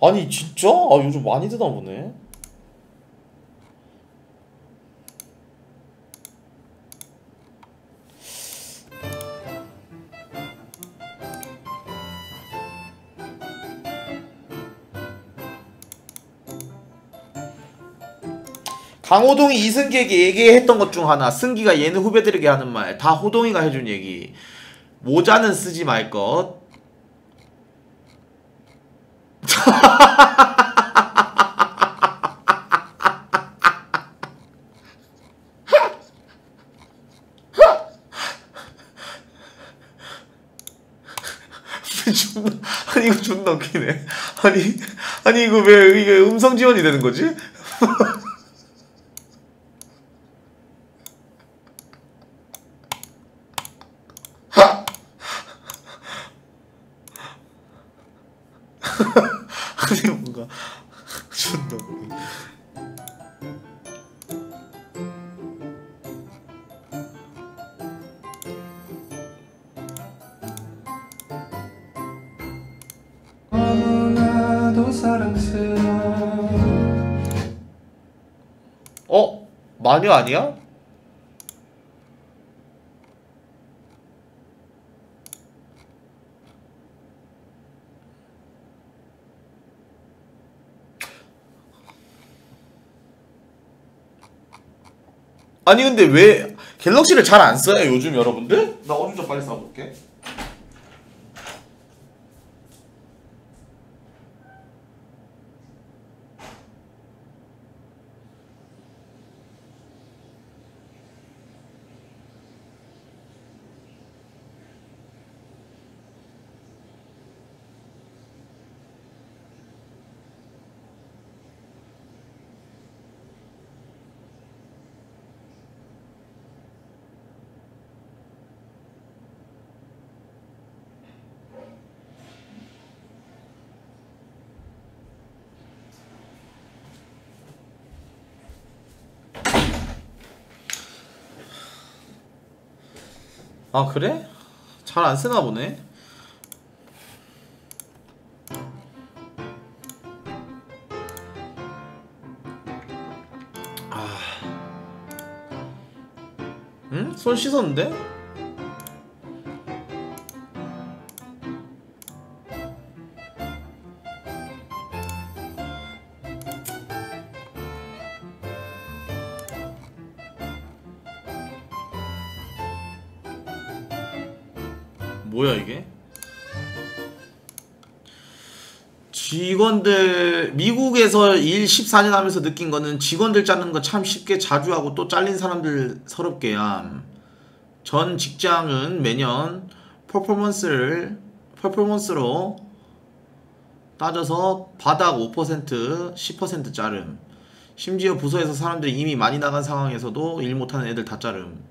아니 진짜? 아 요즘 많이 드나 보네. 강호동이 이승기에게 얘기했던 것 중 하나 승기가 얘는 후배들에게 하는 말 다 호동이가 해준 얘기 모자는 쓰지 말것 존나 아니 이거 존나 웃기네 아니 아니 이거 왜 이게 음성 지원이 되는 거지? 마녀 아니야? 아니 근데 왜 갤럭시를 잘 안 써요 요즘 여러분들? 나 어좀 빨리 써볼게 아 그래? 잘 안 쓰나 보네. 아, 응? 손 씻었는데? 미국에서 일 14년 하면서 느낀 거는 직원들 자르는 거 참 쉽게 자주 하고 또 잘린 사람들 서럽게 함. 전 직장은 매년 퍼포먼스를 퍼포먼스로 따져서 바닥 5% 10% 자름. 심지어 부서에서 사람들이 이미 많이 나간 상황에서도 일 못하는 애들 다 자름.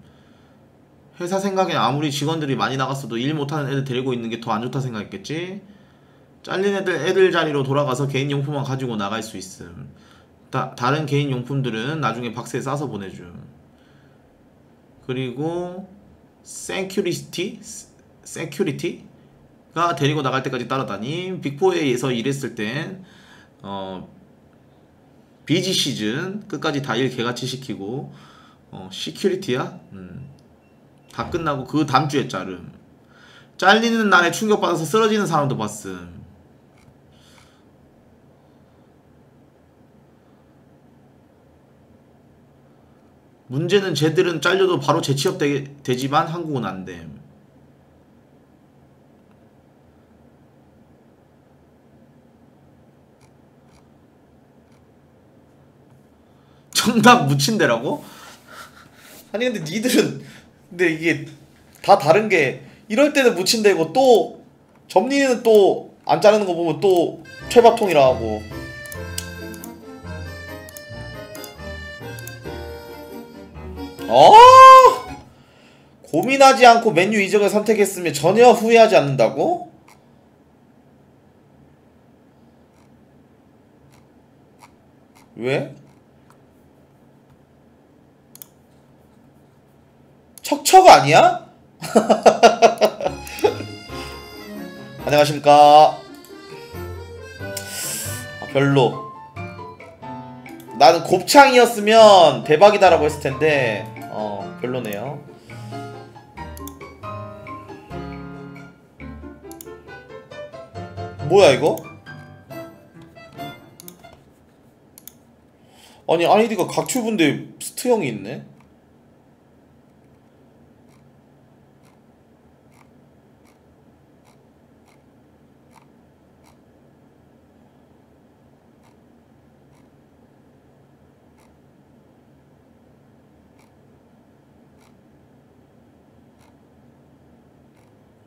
회사 생각엔 아무리 직원들이 많이 나갔어도 일 못하는 애들 데리고 있는 게 더 안 좋다 생각했겠지? 잘린 애들 애들 자리로 돌아가서 개인 용품만 가지고 나갈 수 있음. 다, 다른 개인 용품들은 나중에 박스에 싸서 보내줌. 그리고 security security가 데리고 나갈 때까지 따라다니 Big Four에서 일했을 땐 어, busy season 끝까지 다 일 개같이 시키고 어, security야? 음. 다 끝나고 그 다음 주에 자름. 잘리는 날에 충격받아서 쓰러지는 사람도 봤음. 문제는 쟤들은 잘려도 바로 재취업 되, 되지만 한국은 안 됨. 정답 묻힌대라고? 아니 근데 니들은 근데 이게 다 다른 게 이럴 때는 묻힌대고 또 점리는 또 안 자르는 거 보면 또 최밥통이라 하고 어 고민하지 않고 맨유 이적을 선택했으면 전혀 후회하지 않는다고? 왜? 척척 아니야? *laughs* 안녕하십니까. 아, 별로. 나는 곱창이었으면 대박이다라고 했을 텐데, 어, 별로네요. 뭐야, 이거? 아니, 아이디가 각출분데 스트형이 있네?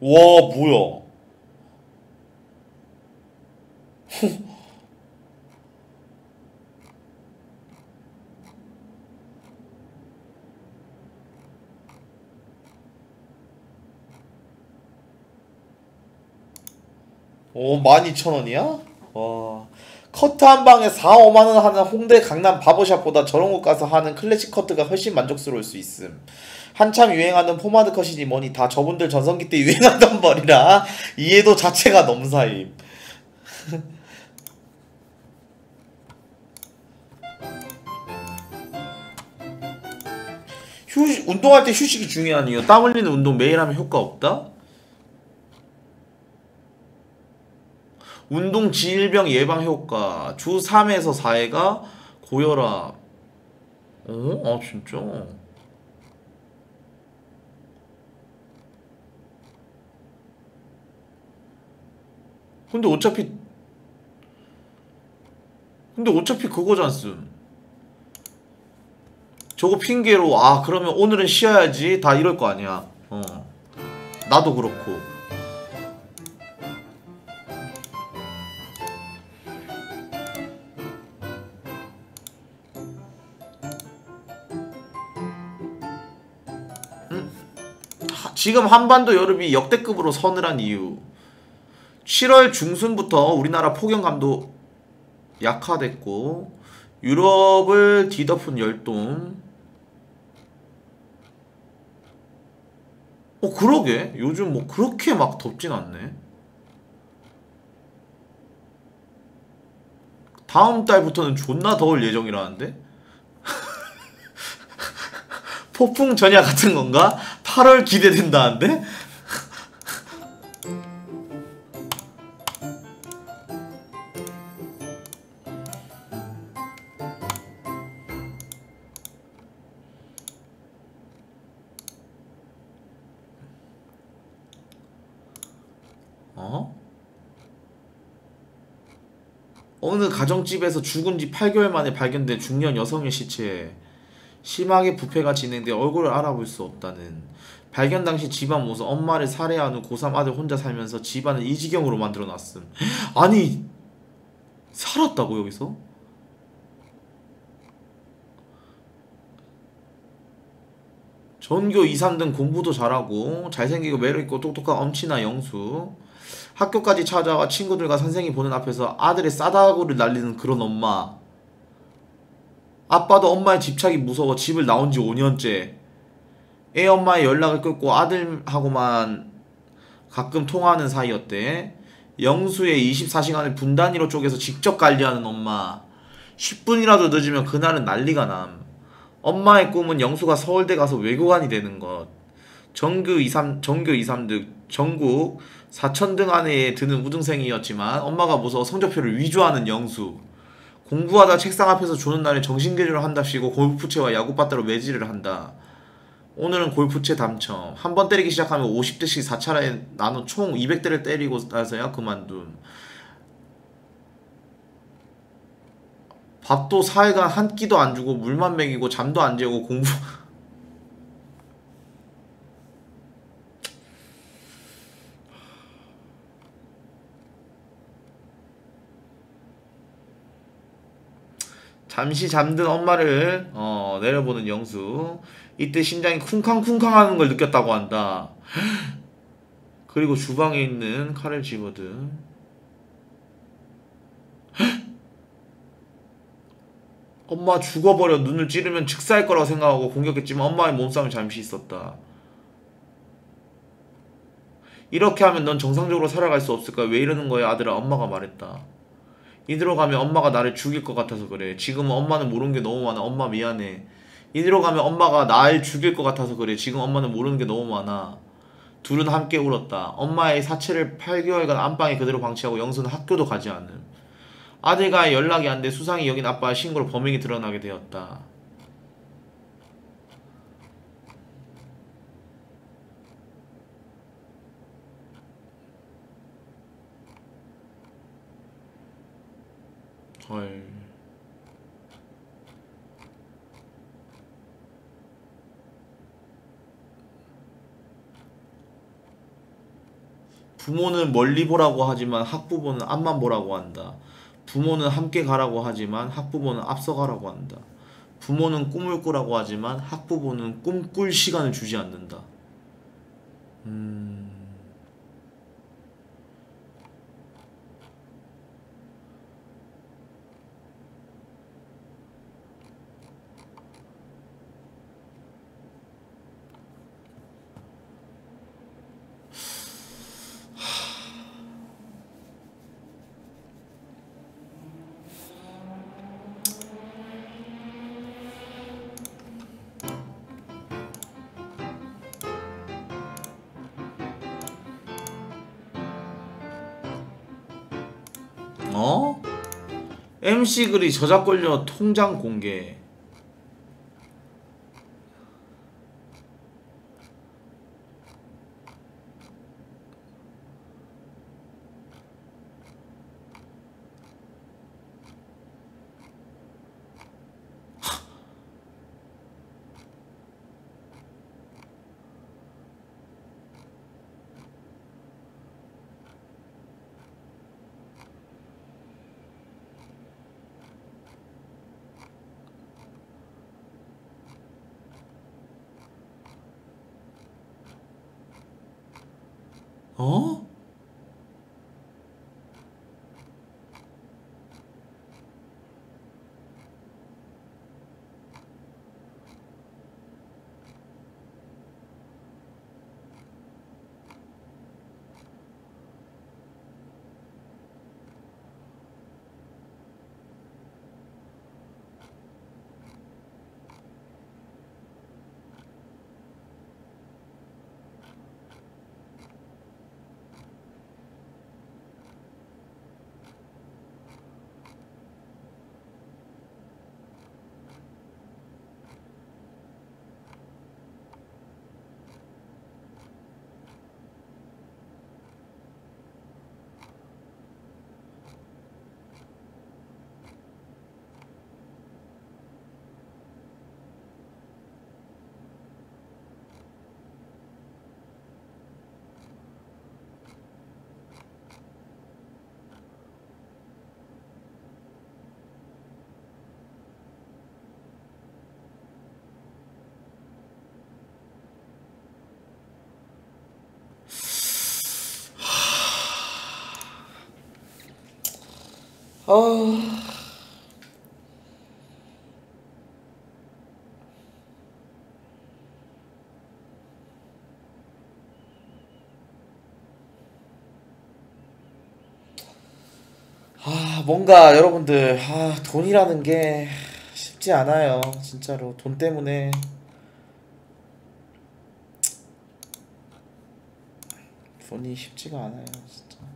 와 뭐야? 오 12,000원이야? 와. 커트 한 방에 4, 5만원 하는 홍대 강남 바버샵보다 저런 곳 가서 하는 클래식 커트가 훨씬 만족스러울 수 있음 한참 유행하는 포마드 컷이니 뭐니 다 저분들 전성기 때 유행하던 *laughs* 머리라 이해도 자체가 넘사임. *laughs* 휴식, 운동할 때 휴식이 이유. 땀 흘리는 운동 매일 하면 효과 없다? 운동 질병 예방 효과. 주 3에서 4회가 고혈압. 어? 아 진짜 근데 어차피 근데 어차피 그거잖음 저거 핑계로 아 그러면 오늘은 쉬어야지. 다 이럴 거 아니야. 어. 나도 그렇고. 하- 지금 한반도 여름이 역대급으로 서늘한 이유 7월 중순부터 우리나라 폭염감도 약화됐고 유럽을 뒤덮은 열돔 어 그러게 요즘 뭐 그렇게 막 덥진 않네 다음 달부터는 존나 더울 예정이라는데 *laughs* 폭풍 전야 같은 건가? 8월 기대된다는데? 어느 가정집에서 죽은 지 8개월 만에 발견된 중년 여성의 시체. 심하게 부패가 진행돼 얼굴을 알아볼 수 없다는. 발견 당시 집안 모습 엄마를 살해한 후 고3 아들 혼자 살면서 집안을 이 지경으로 만들어 놨음. 아니 살았다고 여기서? 전교 2, 3등 공부도 잘하고 잘생기고 매력있고 똑똑한 엄친아 영수 학교까지 찾아와 친구들과 선생님 보는 앞에서 아들의 싸다구를 날리는 그런 엄마. 아빠도 엄마의 집착이 무서워 집을 나온 지 5년째. 애 엄마의 연락을 끊고 아들하고만 가끔 통화하는 사이였대. 영수의 24시간을 분 단위로 쪼개서 직접 관리하는 엄마. 10분이라도 늦으면 그날은 난리가 남. 엄마의 꿈은 영수가 서울대 가서 외교관이 되는 것. 전교 2, 3, 전교 2, 3등 전국 4천등 안에 드는 우등생이었지만 엄마가 무서워 성적표를 위조하는 영수 공부하다 책상 앞에서 조는 날에 정신교류를 한답시고 골프채와 야구바따로 매질을 한다. 오늘은 골프채 당첨. 한 번 때리기 시작하면 50대씩 4차례 나눠 총 200대를 때리고 나서야 그만둔. 밥도 4일간 한 끼도 안 주고 물만 먹이고 잠도 안 재고 공부 잠시 잠든 엄마를 어, 내려보는 영수. 이때 심장이 쿵쾅쿵쾅 하는 걸 느꼈다고 한다. *gasps* 그리고 주방에 있는 칼을 집어든. *gasps* 엄마 죽어버려. 눈을 찌르면 즉사할 거라고 생각하고 공격했지만 엄마의 몸싸움이 잠시 있었다. 이렇게 하면 넌 정상적으로 살아갈 수 없을까? 왜 이러는 거야? 아들아 엄마가 말했다 이대로 가면 엄마가 나를 죽일 것 같아서 그래. 지금은 엄마는 모르는 게 너무 많아. 엄마 미안해. 이대로 가면 엄마가 날 죽일 것 같아서 그래. 지금 엄마는 모르는 게 너무 많아. 둘은 함께 울었다. 엄마의 사체를 8개월간 안방에 그대로 방치하고 영수는 학교도 가지 않음. 아들과의 연락이 안 돼 수상이 여긴 아빠의 신고로 범행이 드러나게 되었다. 헐. 부모는 멀리 보라고 하지만 학부모는 앞만 보라고 한다. 부모는 함께 가라고 하지만 학부모는 앞서 가라고 한다. 부모는 꿈을 꾸라고 하지만 학부모는 꿈꿀 시간을 주지 않는다. 음. MC 글이 저작권료 통장 공개. 어? 아. 아, 뭔가 여러분들, 아, 돈이라는 게 쉽지 않아요. 진짜로. 돈 때문에. 돈이 쉽지가 않아요, 진짜.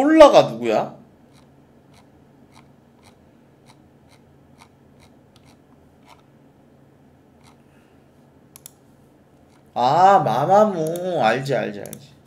솔라가 누구야? 아 마마무 알지 알지 알지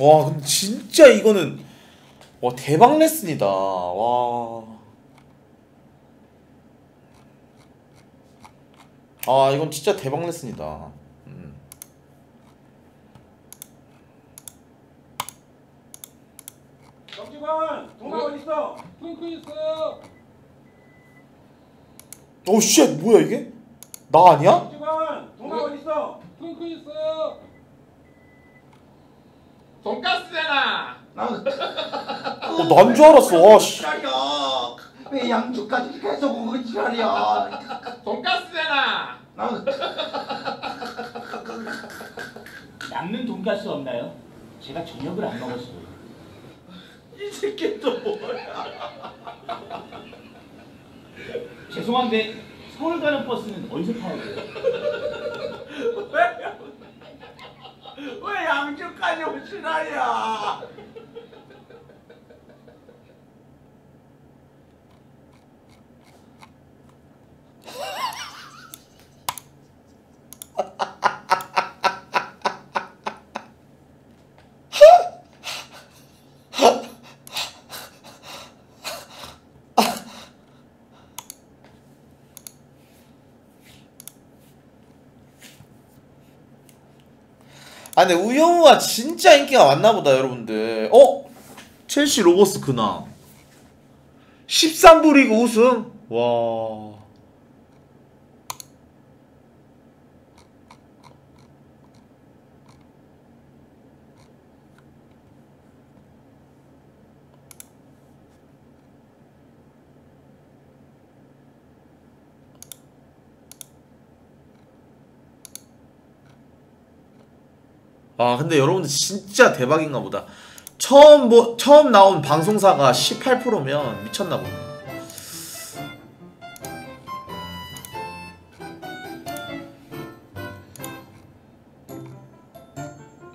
와, 근데 진짜 이거는 와 대박 레슨이다. 와. 아, 이건 진짜 대박 레슨이다. 음. 정직원 동아 어디 있어? 핑크 있어요. 오, shit, 뭐야 이게? 나 아니야? 정직원 동아 어디 있어? 핑크 있어요. 돈가스 내놔. 어, 난줄 알았어. 와, 씨. 지랄이야. 왜 양주까지 계속 오고 지랄이야. 돈가스 내놔. 남는 돈가스 없나요? 제가 저녁을 안 먹었어요. 이 새끼 또 뭐야? 죄송한데 서울 가는 버스는 어디서 타야 돼요? 왜? 왜 양주까지 오시나야? 아, 근데 우영우가 진짜 인기가 많나 보다, 여러분들. 어? 첼시 로버스. 10 13부 리그 우승? 와. 아 근데 여러분들 진짜 대박인가 보다. 처음 뭐 처음 나온 방송사가 18%면 미쳤나 보네.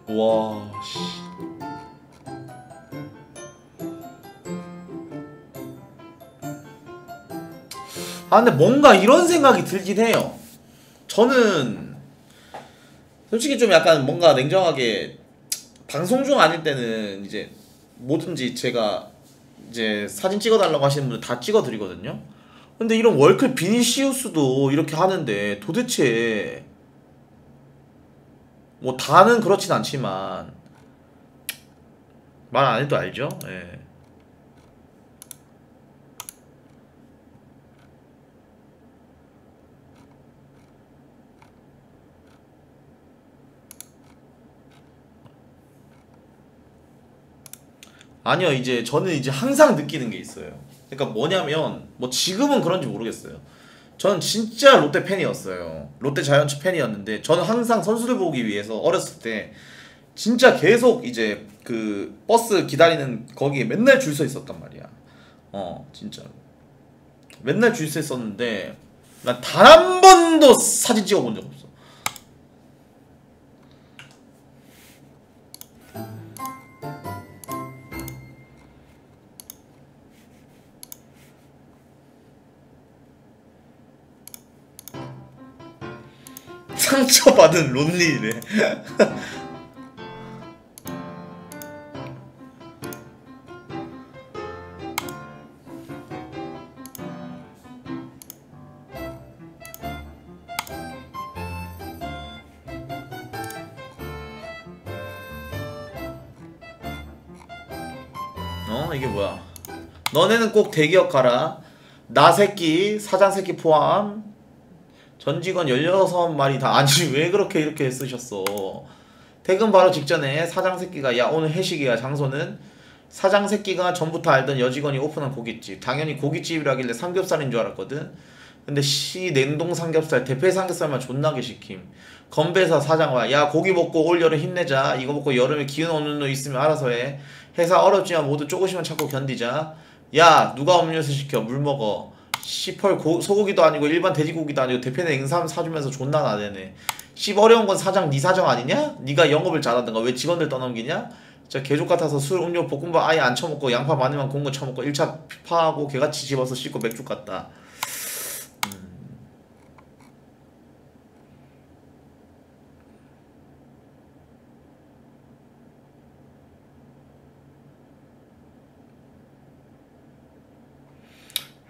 와 씨. 아 근데 뭔가 이런 생각이 들긴 해요. 저는 솔직히 좀 약간 뭔가 냉정하게 방송 중 아닐 때는 이제 뭐든지 제가 이제 사진 찍어달라고 하시는 분들 다 찍어드리거든요. 근데 이런 월클 비니시우스도 이렇게 하는데 도대체 뭐 다는 그렇진 않지만 말 안 해도 알죠? 예. 아니요 이제 저는 이제 항상 느끼는 게 있어요. 그러니까 뭐냐면 뭐 지금은 그런지 모르겠어요. 저는 진짜 롯데 팬이었어요. 롯데 자이언츠 팬이었는데 저는 항상 선수들 보기 위해서 어렸을 때 진짜 계속 이제 그 버스 기다리는 거기에 맨날 줄 서 있었단 말이야. 어 진짜로. 맨날 줄 서 있었는데 난 단 한 번도 사진 찍어 본 적 없어 상처받은 론리래 어 이게 뭐야? 너네는 꼭 대기업 가라. 나 새끼 사장 새끼 포함 전 직원 16마리 다. 아니 왜 그렇게 이렇게 쓰셨어? 퇴근 바로 직전에 사장 새끼가 야 오늘 회식이야 장소는? 사장 새끼가 전부터 알던 여직원이 오픈한 고깃집. 당연히 고깃집이라길래 삼겹살인 줄 알았거든. 근데 씨 냉동 삼겹살 대패 삼겹살만 존나게 시킴. 건배사 사장과 야 고기 먹고 올 여름 힘내자. 이거 먹고 여름에 기운 없는 놈 있으면 알아서 해. 회사 어렵지만 모두 조금씩만 참고 견디자. 야 누가 음료수 시켜? 물 먹어 시펄 고, 소고기도 아니고 일반 돼지고기도 아니고 대패는 앵삼 사주면서 존나 나대네 씹 어려운 건 사장 네 사정 아니냐? 네가 영업을 잘하든가 왜 직원들 떠넘기냐? 진짜 개족 같아서 술, 음료, 볶음밥 아예 안 처먹고 양파 많이만 구운 거 처먹고 1차 파하고 개같이 집어서 씻고 맥주 같다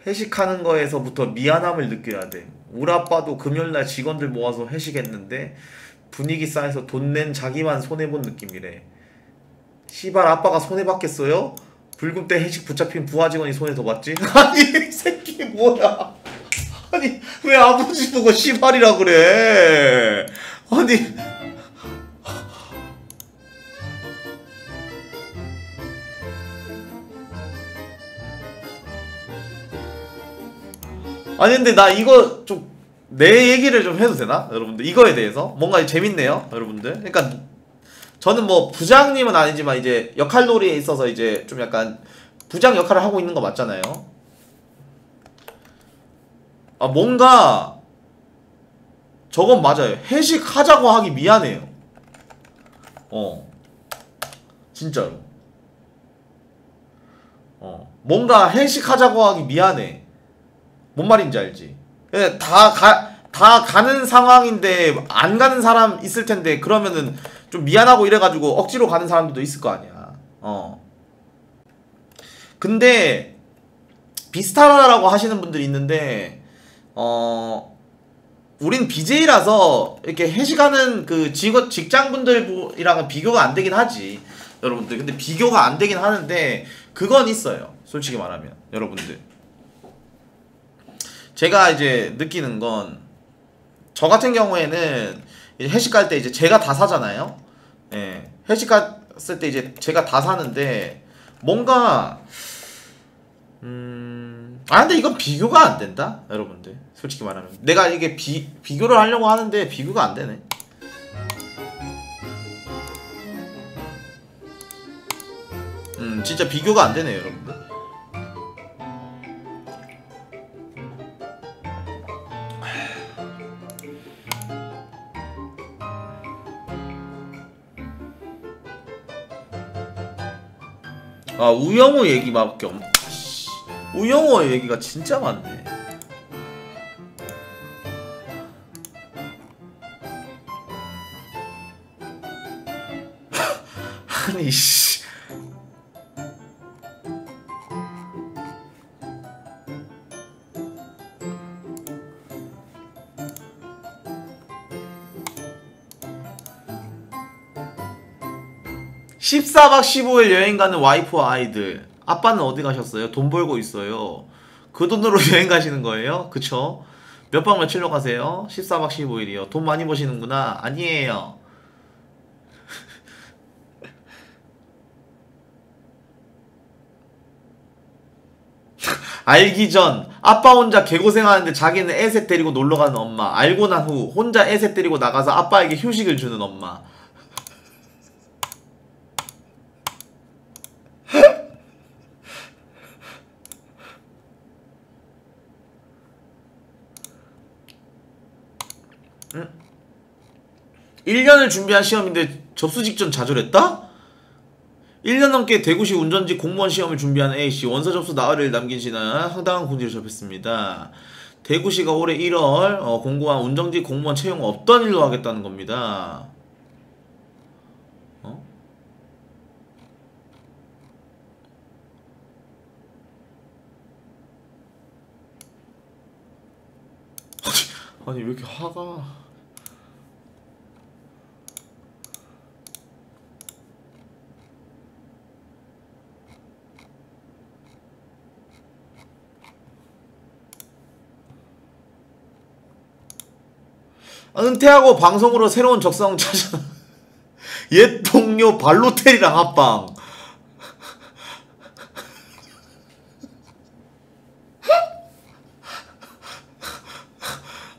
회식하는 거에서부터 미안함을 느껴야 돼. 우리 아빠도 금요일날 직원들 모아서 회식했는데 분위기 싸해서 돈 낸 자기만 손해본 느낌이래. 시발 아빠가 손해봤겠어요? 불금 때 회식 붙잡힌 부하 직원이 손해 더 봤지? 아니 이 새끼 뭐야? 아니 왜 아버지 보고 시발이라 그래? 아니 아니 근데 나 이거 좀 내 얘기를 좀 해도 되나? 여러분들 이거에 대해서? 뭔가 재밌네요 여러분들. 그러니까 저는 뭐 부장님은 아니지만 이제 역할놀이에 있어서 이제 좀 약간 부장 역할을 하고 있는 거 맞잖아요. 아 뭔가 저건 맞아요. 회식하자고 하기 미안해요. 어. 진짜로. 어. 뭔가 회식하자고 하기 미안해 뭔 말인지 알지? 예, 다 가, 다 가는 상황인데 안 가는 사람 있을 텐데 그러면은 좀 미안하고 이래가지고 억지로 가는 사람들도 있을 거 아니야. 어. 근데 비슷하다라고 하시는 분들이 있는데 어 우린 BJ라서 이렇게 회식하는 그 직장분들이랑은 비교가 안 되긴 하지 여러분들 근데 비교가 안 되긴 하는데 그건 있어요 솔직히 말하면 여러분들 제가 이제 느끼는 건 저 같은 경우에는 이제 회식 갈 때 이제 제가 다 사잖아요. 예. 회식 갔을 때 이제 제가 다 사는데 뭔가 음. 아 근데 이건 비교가 안 된다, 여러분들. 솔직히 말하면 내가 이게 비 비교를 하려고 하는데 비교가 안 되네. 음, 진짜 비교가 안 되네요, 여러분들. 아 우영우 얘기밖에 없. 씨, 우영우 얘기가 진짜 많네. *laughs* 아니 씨. (14박 15일) 여행 가는 와이프와 아이들 아빠는 어디 가셨어요? 돈 벌고 있어요 그 돈으로 *laughs* 여행 가시는 거예요? 그쵸? 몇 박 며칠로 가세요? 14박 15일이요 돈 많이 버시는구나 아니에요 *laughs* 알기 전 아빠 혼자 개고생하는데 자기는 애새 데리고 놀러가는 엄마 알고 난 후 혼자 애새 데리고 나가서 아빠에게 휴식을 주는 엄마 응? 1년을 준비한 시험인데 접수 직전 좌절했다? 1년 넘게 대구시 운전직 공무원 시험을 준비하는 A씨 원서 접수 나흘을 남긴 씨는 황당한 공지를 접했습니다. 대구시가 올해 1월 어, 공고한 운전직 공무원 채용 없던 일로 하겠다는 겁니다. 어? 아니 왜 이렇게 화가 은퇴하고 방송으로 새로운 적성 찾아. 옛 동료 발로텔이랑 합방.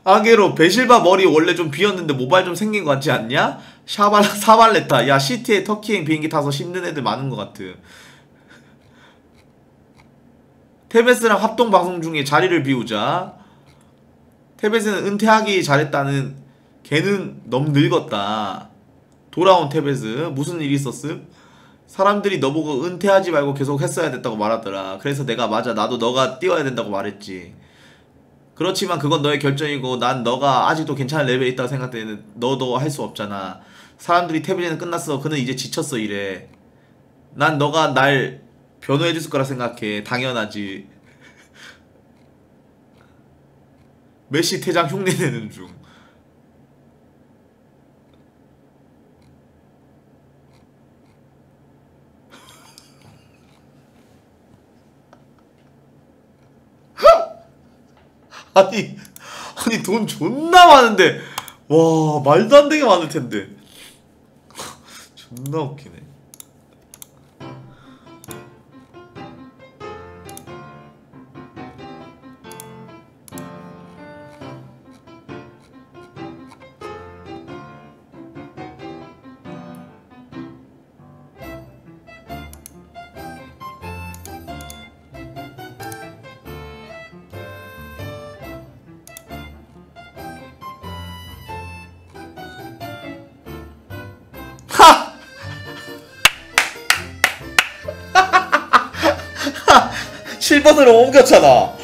아게로 베실바 머리 원래 좀 비었는데 모발 좀 생긴 것 같지 않냐? 샤발 사발레타. 야 시티에 터키행 비행기 타서 힘든 애들 많은 것 같아 테베스랑 합동 방송 중에 자리를 비우자. 테베스는 은퇴하기 잘했다는 걔는 너무 늙었다. 돌아온 테베스 무슨 일이 있었음? 사람들이 너보고 은퇴하지 말고 계속 했어야 됐다고 말하더라. 그래서 내가 맞아 나도 너가 뛰어야 된다고 말했지. 그렇지만 그건 너의 결정이고 난 너가 아직도 괜찮은 레벨에 있다고 생각되는 너도 할 수 없잖아. 사람들이 테베스는 끝났어. 그는 이제 지쳤어 이래. 난 너가 날 변호해 줄 거라 생각해. 당연하지. *laughs* 메시 퇴장 흉내 내는 중. 아니, 아니 돈 존나 많은데 와 말도 안 되게 많을 텐데. *laughs* 존나 웃기네. 7번으로 옮겼잖아.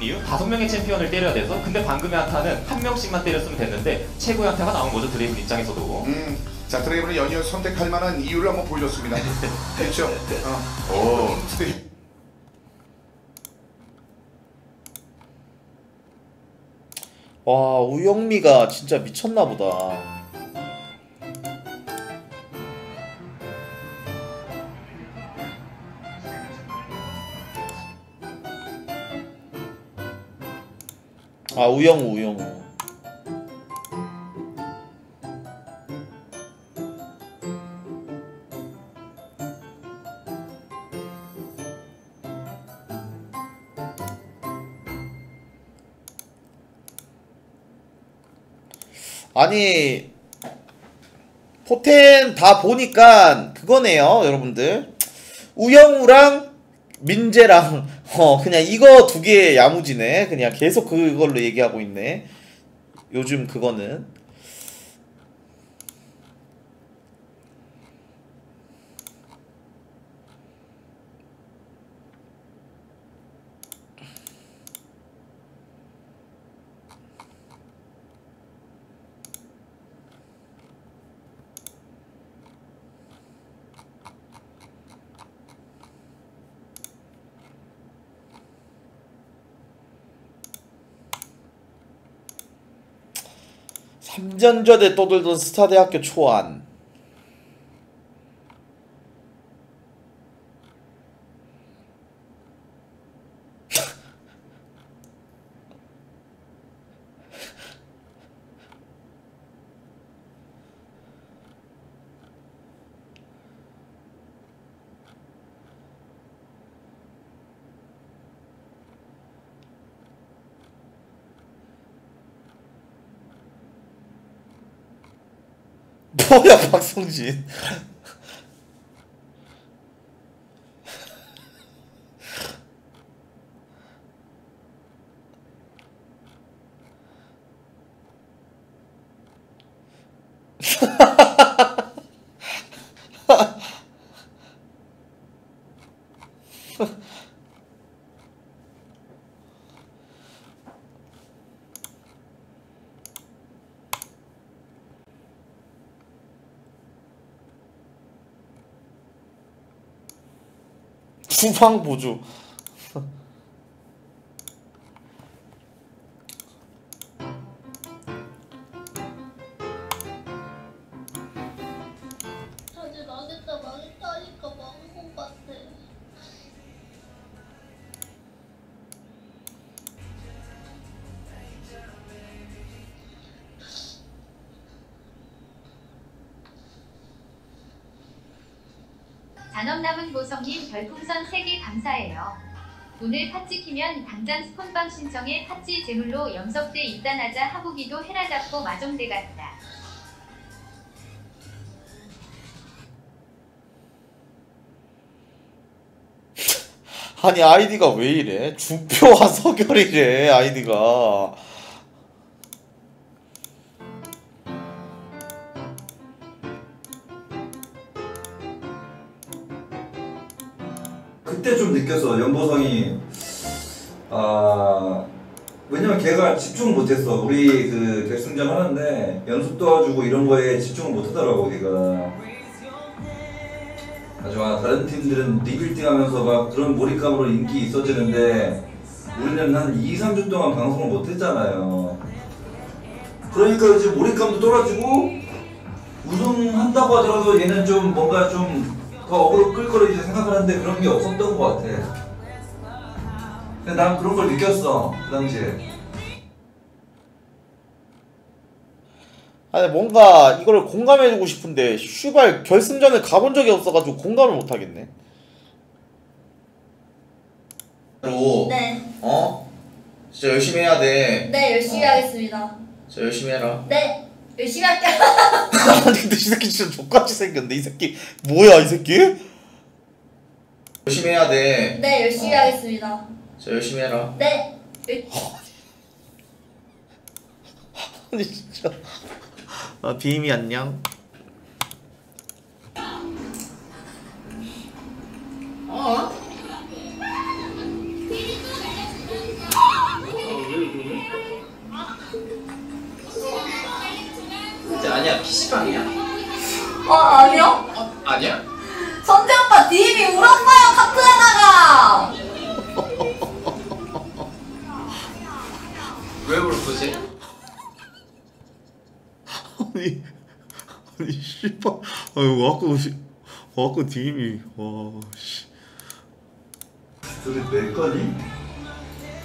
이유 다섯 명의 챔피언을 때려야 돼서. 근데 방금의 한타는 한 명씩만 때렸으면 됐는데 최고의 한타가 나온 거죠 드레이븐 입장에서도. 음, 자 드라이브는 연이어 선택할 만한 이유를 한번 보여줬습니다. *laughs* 그렇죠? 어. 오. 와 우영미가 진짜 미쳤나 보다. 아 우영우 우영우. 아니 포텐 다 보니까 그거네요 여러분들. 우영우랑 민재랑 *laughs* 어 그냥 이거 두 개 야무지네. 그냥 계속 그걸로 얘기하고 있네. 요즘 그거는 전에 떠들던 스타대학교 초안 뭐야 박 *laughs* 성진 후방 별풍선 3개 감사해요. 오늘 팥찌 키면 당장 스폰방 신청해 팥찌 제물로 염석대 입단하자 하부기도 헤라 잡고 마정대 같다. 아니 아이디가 왜 이래 주표와 *laughs* 서결이래 아이디가 느꼈어 연보성이 아 왜냐면 걔가 집중을 못했어. 우리 그 결승전 하는데 연습 도와주고 이런 거에 집중을 못하더라고 걔가. 아, 다른 팀들은 리빌딩 하면서 막 그런 몰입감으로 인기 있어지는데 우리는 한 2, 3주 동안 방송을 못했잖아요. 그러니까 이제 몰입감도 떨어지고 우승한다고 하더라도 얘는 좀 뭔가 좀 더 어그로 끌 거를 이제 생각하는데 그런 게 없었던 것 같아. 근데 난 그런 걸 느꼈어 그 당시에. 아니 뭔가 이거를 공감해주고 싶은데 슈발 결승전에 가본 적이 없어가지고 공감을 못하겠네 네. 어? 진짜 열심히 해야 돼 네, 열심히 하겠습니다. 진짜 열심히 해라 네, 열심히 할게요. 아니 *laughs* 근데 이 새끼 진짜 족같이 생겼네 이 새끼 뭐야 이 새끼? 열심히 해야 돼 네, 열심히 하겠습니다. 진짜 열심히 해라 네. 열- *laughs* 아니 진짜 아 비임이 안녕 어? 아니야 PC방이야 어 아니요? 아니야? 선재 오빠 DM이 울었어요 카트에다가. 왜 울었지? 아니 아니 씨발 아유 와꾸 씨 와꾸 DM이 와씨 저기 내 거니?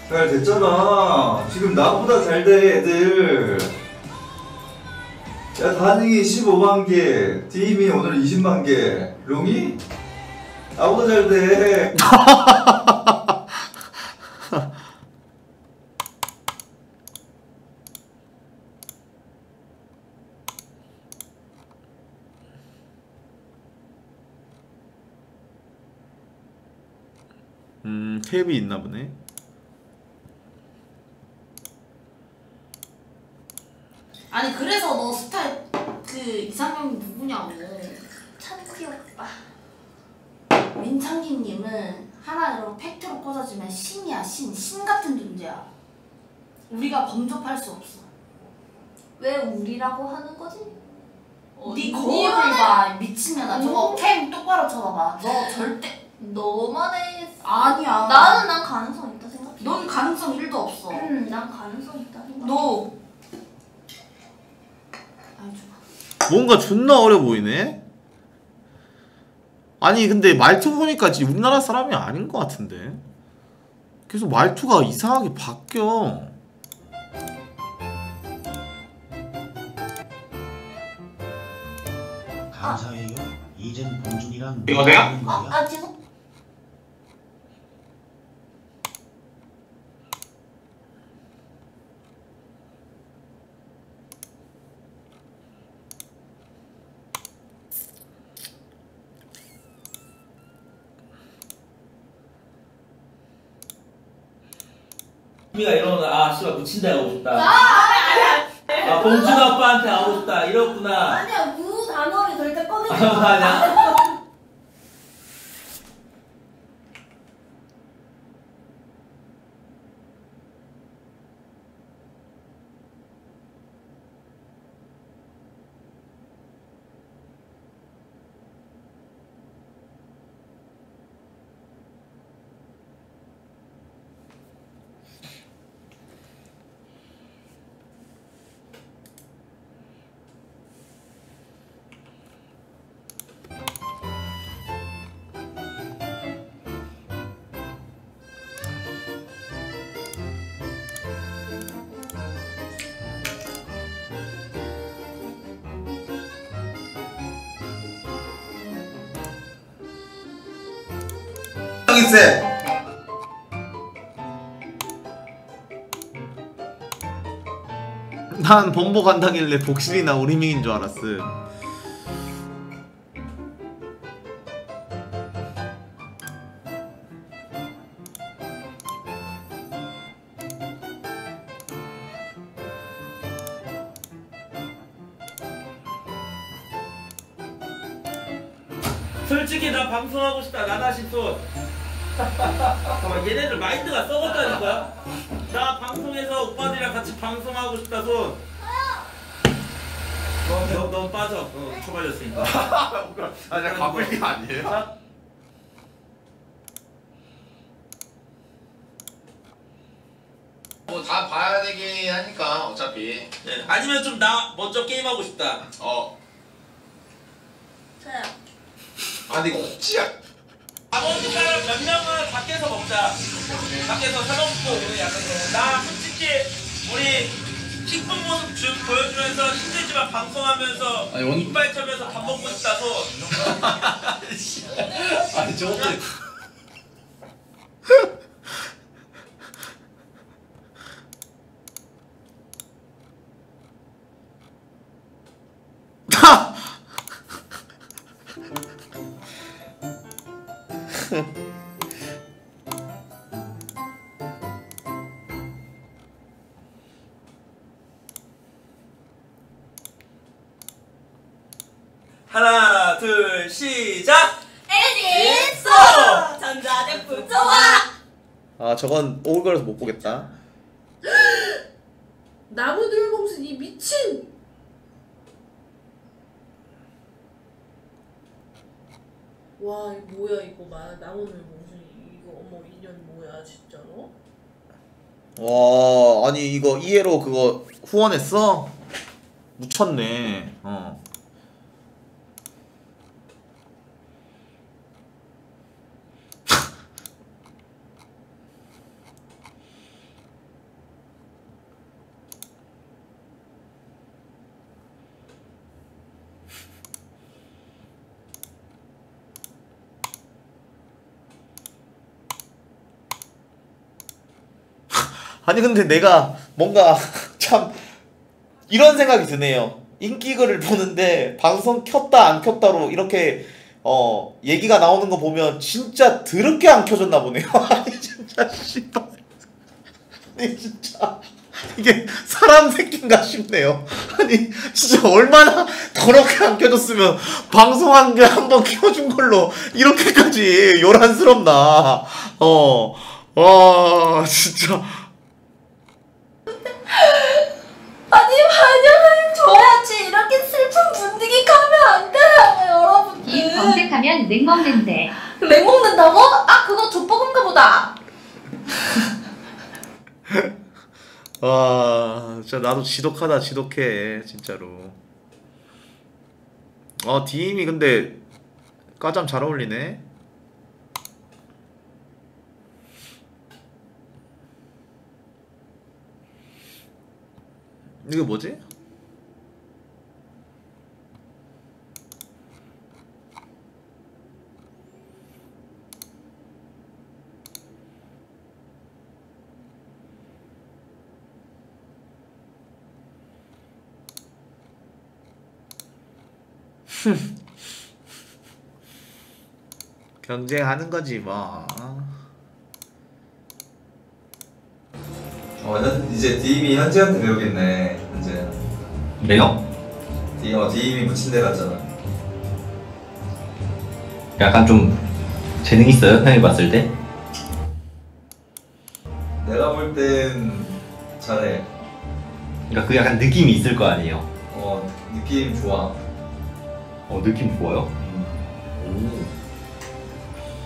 잘 됐잖아. 지금 나보다 잘 돼, 애들. 야, 다닝이 15만 개, 디임이 오늘 20만 개, 롱이? 나보다 잘 돼. 음 탭이 있나 보네 아니 그래서 너 스타일 그 이상형이 누구냐고. 참기 오빠. 민창기님은 하나 이런 팩트로 꽂아주면 신이야 신, 신 같은 존재야. 우리가 범접할 수 없어. 왜 우리라고 하는 거지? 네 거울을 봐 미친년아. 저거 캠 똑바로 쳐다봐. 너 절대 너만의 아니야. 나는 난 가능성 있다 생각해. 넌 가능성 1도 없어. 음, 난 가능성 있다 생각해. 너 뭔가 존나 어려 보이네 아니 근데 말투 보니까 우리나라 사람이 아닌 것 같은데 계속 말투가 이상하게 바뀌어 감사해요. 이젠 봉준이랑 여보세요? 하는 거야? 아 죄송. 우리가 이러면 아 씨발 미친다 하고 싶다. 아 봉준 아빠한테 하고 싶다 이렇구나. 아니야 무 단어를 절대 꺼내지 아, 아니야. 세난 범보 간다길래 복실이나 우리밍인 줄 알았어 저건 오글거려서 못 보겠다 *gasps* 나무들 봉순 이 미친. 와 이거 뭐야 이거 막 나오는 무슨 이거 어머 인연 뭐야 진짜로? 와 아니 이거 이해로 그거 후원했어? 묻혔네 어 아니 근데 내가 뭔가 *laughs* 참 이런 생각이 드네요. 인기글을 보는데 방송 켰다 안 켰다로 이렇게 어 얘기가 나오는 거 보면 진짜 더럽게 안 켜졌나 보네요. *laughs* 아니 진짜 씨발. 아니 진짜 이게 사람 새끼인가 싶네요. 아니 진짜 얼마나 더럽게 안 켜졌으면 방송한 게 한 번 켜준 걸로 이렇게까지 *laughs* 요란스럽나. 어. 와 진짜 *laughs* 아니 환영을 줘야지 이렇게 슬픈 분위기 가면 안 돼요 여러분들 이 검색하면 냉 먹는데. 렉 먹는다고? 아 그거 족볶음가 보다 *laughs* 와, 진짜 나도 지독하다 지독해 진짜로. 어 디임이 근데 까잠 잘 어울리네. 이거 뭐지? *laughs* 경쟁하는 거지 뭐. 어, 현- 이제 디임이 현재한테 배우겠네. 현재. 내요? 디, 어, 디임이 무침대 같잖아. 약간 좀 재능 있어요? 형이 봤을 때? 내가 볼 땐 잘해. 그러니까 그 약간 느낌이 있을 거 아니에요? 어, 느낌 좋아. 어 느낌 좋아요?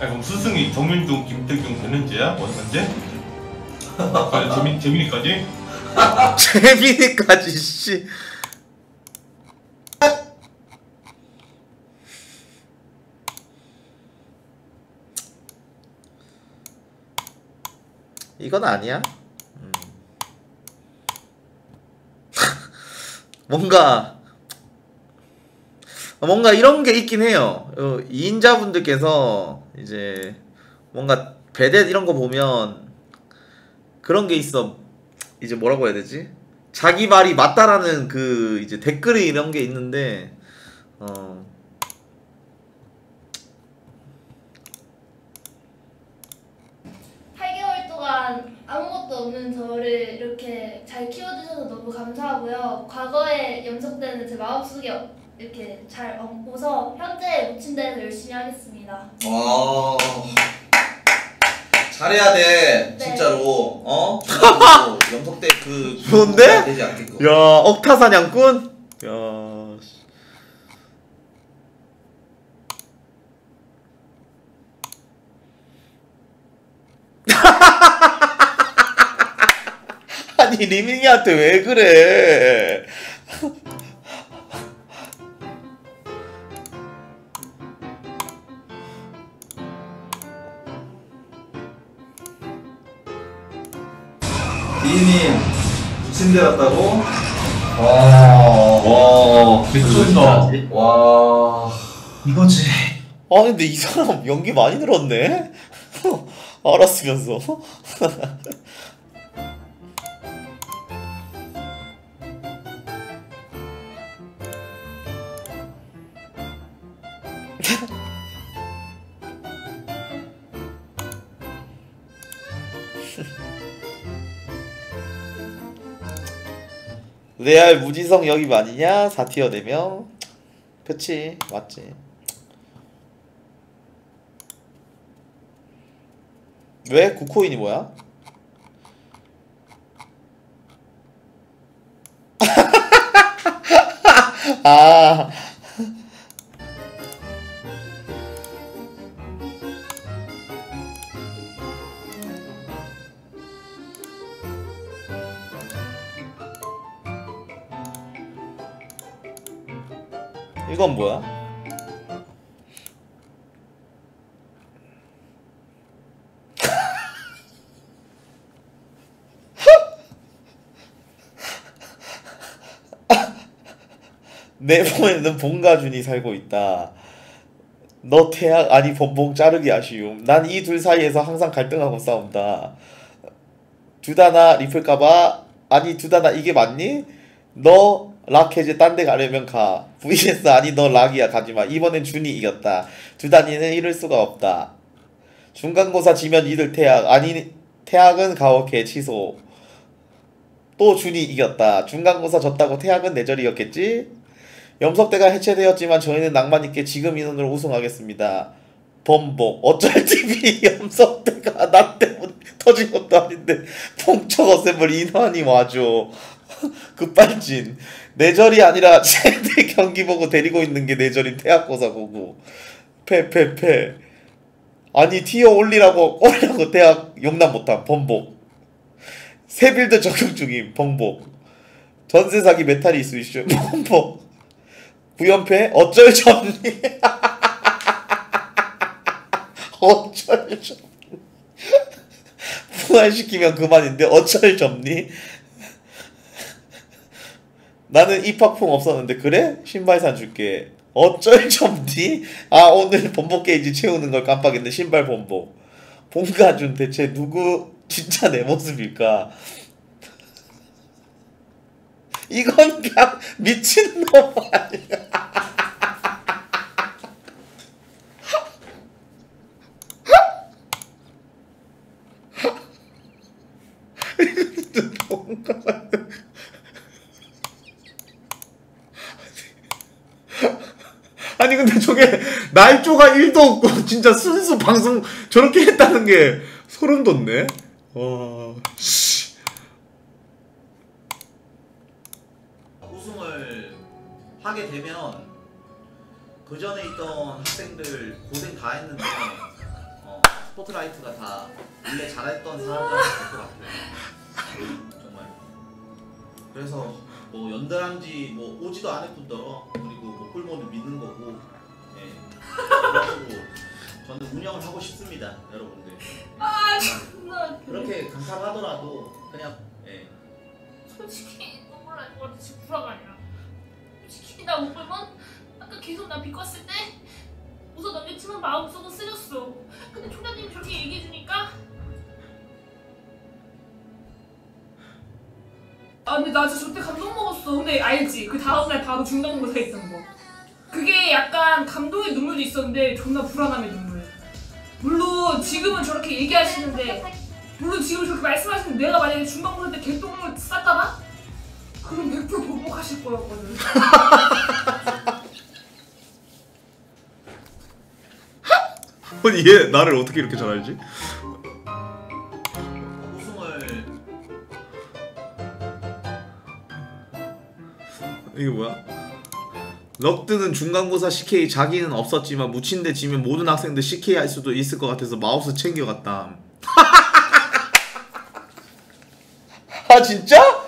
아 그럼 스승이 정윤종, 김태경 되는지야? 뭐 언제? 아, 재민 재민이까지? *laughs* 재민이까지 씨. 이건 아니야? 음. *laughs* 뭔가 뭔가 이런 게 있긴 해요. 어, 이인자분들께서 이제 뭔가 배댓 이런 거 보면 그런 게 있어. 이제 뭐라고 해야 되지? 자기 말이 맞다라는 그 이제 댓글이 이런 게 있는데 어 8개월 동안 아무것도 없는 저를 이렇게 잘 키워주셔서 너무 감사하고요. 과거에 염석대는 제 마음속에 이렇게 잘 얹고서 현재 묻힌대에서 열심히 하겠습니다. 와 잘해야 돼 네. 진짜로 어 진짜로 *laughs* 염석대 그 좋은데? 되지 않게끔 야 억타 사냥꾼? 야 씨. *laughs* 아니 리밍이한테 왜 그래? 디임이 무침대 같다고? 와, 미쳤다. 와. 이거지. 아 근데 이 사람 연기 많이 늘었네 *laughs* 알았으면서 레알 무지성 역입 아니냐? 4티어 4명 그치 맞지 왜? 9코인이 뭐야? *laughs* 아 이건 뭐야? *laughs* 내 몸에는 봉가준이 살고 있다. 너 태양 아니 범봉 자르기 아쉬움. 난 이 둘 사이에서 항상 갈등하고 싸운다. 두다나 리플까봐 아니 두다나 이게 맞니? 너 락해제 딴데 가려면 가. vs 아니 너 락이야 가지마. 이번엔 준이 이겼다. 두다니는 이럴 수가 없다. 중간고사 지면 이들 태양 아니 태양은 가오케 취소. 또 준이 이겼다. 중간고사 졌다고 태양은 내절이었겠지? 염석대가 해체되었지만 저희는 낭만 있게 지금 인원으로 우승하겠습니다. 범복 어쩔 TV *laughs* 염석대가 나 때문에 터진 것도 아닌데 *laughs* 봉척 어셈블 인원이 와줘. *laughs* 급발진. 내절이 아니라 *laughs* 최대 경기 보고 데리고 있는 게 내절인 태학고사 보고. 패패패. 아니 티어 올리라고 올리라고 대학 용납 못한 범복. 세빌드 적용 중임. 범복. 전세 사기 메탈이 있죠 범복. *laughs* 구연패? 어쩔 접니? 어쩔 접니? 부활시키면 그만인데 어쩔 접니 나는 입학풍 없었는데 그래? 신발산 줄게. 어쩔 *laughs* 접니? 아 오늘 번복 게이지 채우는 걸 깜빡했네. 신발 번복 봉가준 대체 누구 진짜 내 모습일까? 이건 그냥 미친놈 아니야 아니 근데 저게 날조가 1도 없고 *laughs* 진짜 순수 방송 저렇게 했다는 게 소름 돋네. 와 씨. 우승을 하게 되면 그 전에 있던 학생들 고생 다 했는데 어, 스포트라이트가 다 원래 잘했던 사람들한테 될것 같아요. 정말. 그래서 뭐 연달한지 뭐 오지도 않을 뿐더러 그리고 뭐 꿀모는 믿는 거고. 예. 그래가지고 저는 운영을 하고 싶습니다 여러분들. 아 웃겨. 그렇게 감상하더라도 그냥 예. 솔직히 눈물 날것 같아. 지금 아니라. 솔직히 나 오빠만 아까 계속 나 비꼬았을 때 웃어 넘겼지만 마음속은 쓰렸어. 근데 총장님이 저렇게 얘기해주니까 아 근데 나 진짜 저때 감동 먹었어. 근데 알지? 그 다음날 바로 중간고사 있던 거. 그게 약간 감동의 눈물도 있었는데 존나 불안함의 눈물. 물론 지금은 저렇게 얘기하시는데 물론 지금 저렇게 말씀하시는데 내가 만약에 중간고사 때 개똥을 쌌다나? 그럼 100% 보복하실 거였거든. *laughs* 아니 얘 나를 어떻게 이렇게 잘 알지? 이게 뭐야? 럭드는 중간고사 CK 자기는 없었지만 묻힌데 지면 모든 학생들 CK 할 수도 있을 것 같아서 마우스 챙겨갔다. *laughs* 아 진짜?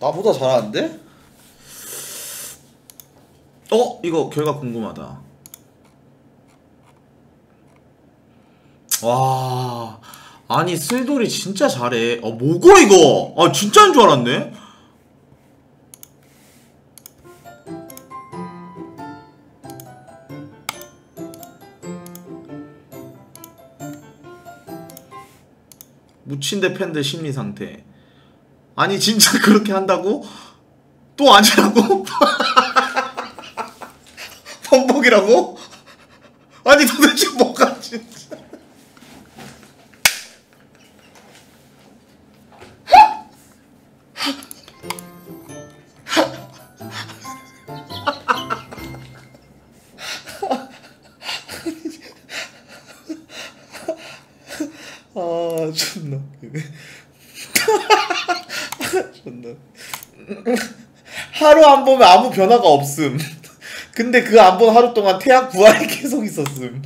나보다 잘하는데? 어? 이거 결과 궁금하다 와 아니 쓸돌이 진짜 잘해 어 뭐고 이거 아 진짜인 줄 알았네 묻힌 대 팬들 심리상태 아니 진짜 *laughs* 그렇게 한다고? 또 아니라고? *laughs* 번복이라고? 아니 도대체 뭐 안 보면 아무 변화가 없음. *laughs* 근데 그 안 본 하루 동안 태양 부활이 *laughs* 계속 있었음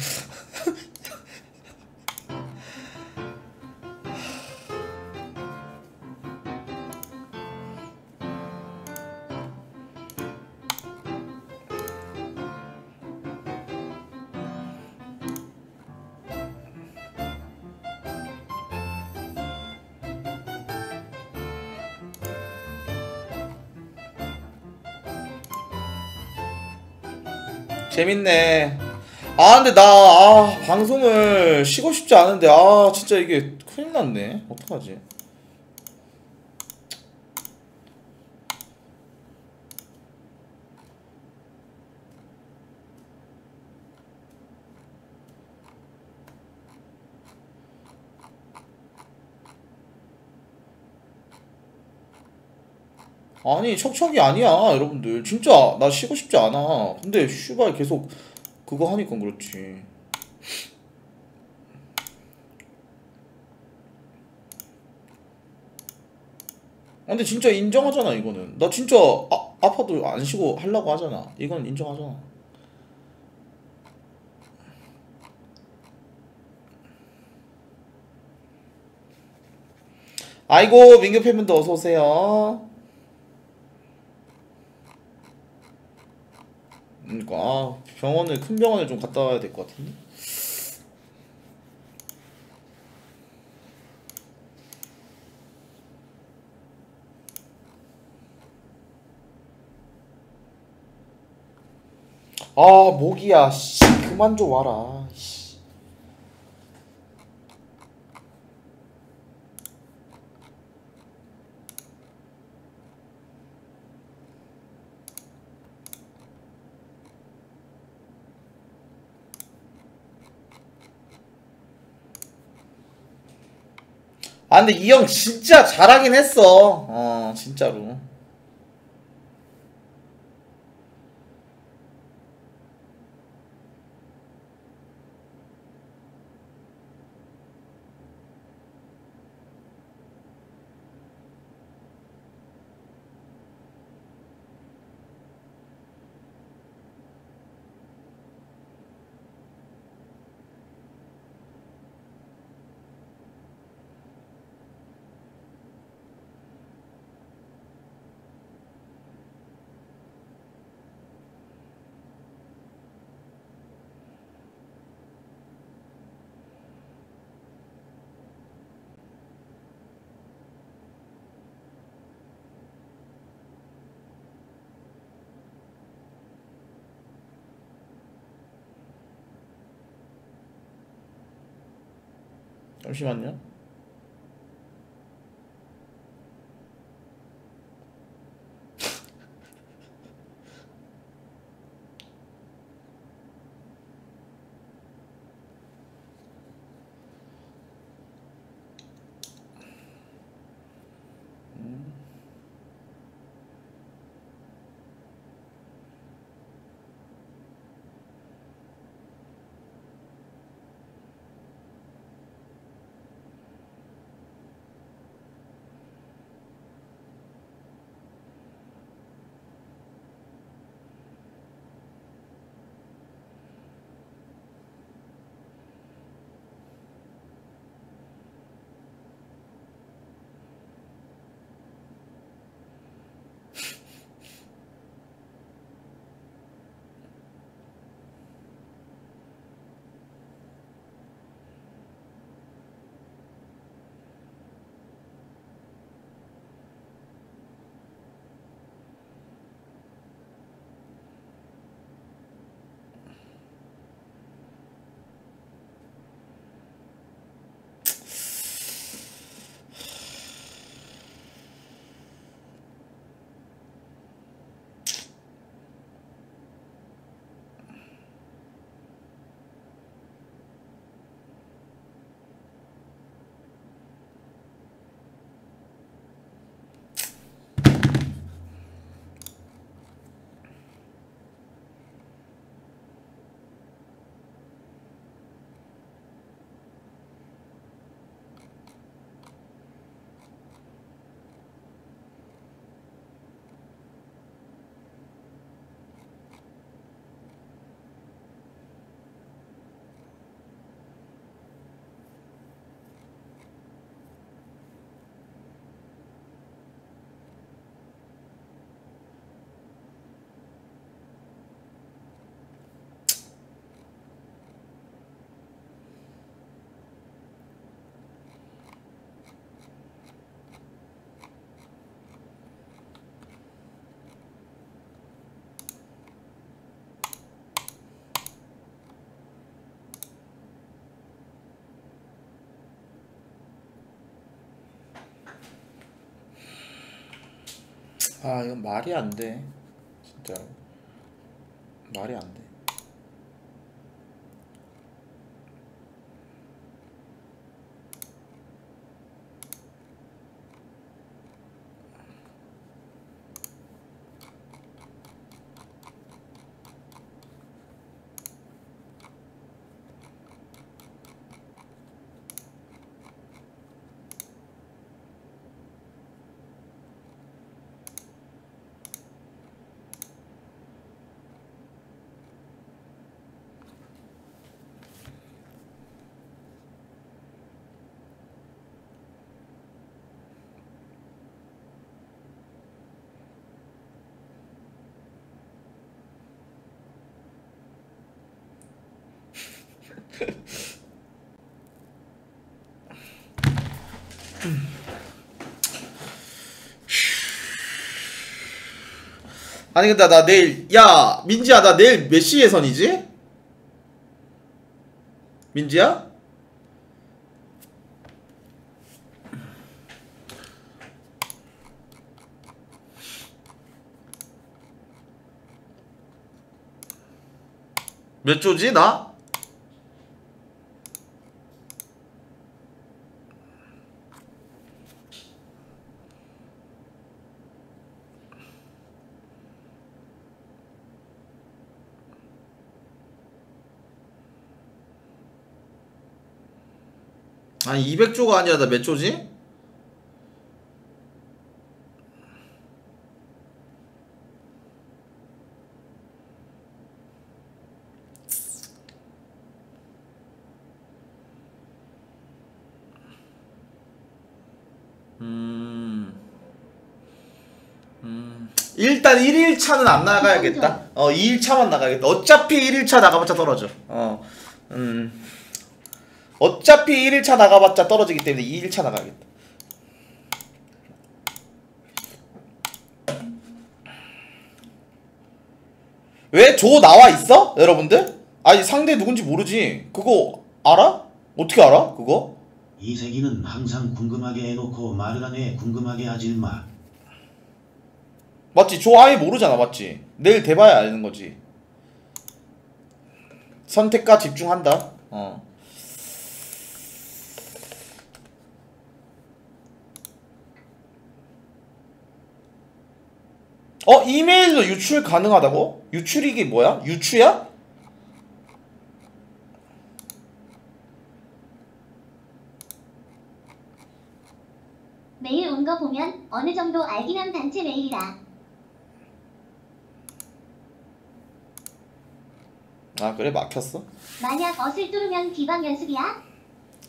재밌네. 아 근데 나 아, 방송을 쉬고 싶지 않은데 아 진짜 이게 큰일 났네. 어떡하지? 아니 척척이 아니야 여러분들. 진짜 나 쉬고 싶지 않아. 근데 슈발 계속 그거 하니까 그렇지. 아, 근데 진짜 인정하잖아 이거는. 나 진짜 아, 아파도 안 쉬고 하려고 하잖아. 이건 인정하잖아. 아이고 민규 팬분들 어서오세요 그러니까. 아, 병원을 큰 병원을 좀 갔다 와야 될 것 같은데. 아 목이야. 씨 그만 좀 와라 씨. 아 근데 이 형 진짜 잘하긴 했어. 어 진짜로 잠시만요 아 이건 말이 안 돼. 진짜 말이 안 돼. 아니 근데 나 내일 야 민지야 나 내일 몇 시에 선이지? 민지야? 몇 조지 나? 아니 200조가 아니라 나 몇 조지? 음. 음. 일단 1일차는 안 나가야겠다. 어, 2일차만 나가야겠다. 어차피 1일차 나가봤자 떨어져. 어. 음. 어차피 1일차 나가봤자 떨어지기 때문에 2일차 나가야겠다. 왜? 조 나와 있어? 여러분들? 아니 상대 누군지 모르지. 그거 알아? 어떻게 알아? 그거? 이세기는 항상 궁금하게 해놓고 말을 안해 궁금하게 하질 마. 맞지? 조 아예 모르잖아 맞지? 내일 돼봐야 아는 거지. 선택과 집중한다. 어. 어 이메일로 유출 가능하다고? 유출이 이게 뭐야? 유추야? 메일 온 거 보면 어느 정도 알긴 한 단체 메일이라. 아 그래 막혔어? 만약 어슬 뚫으면 비방 연습이야?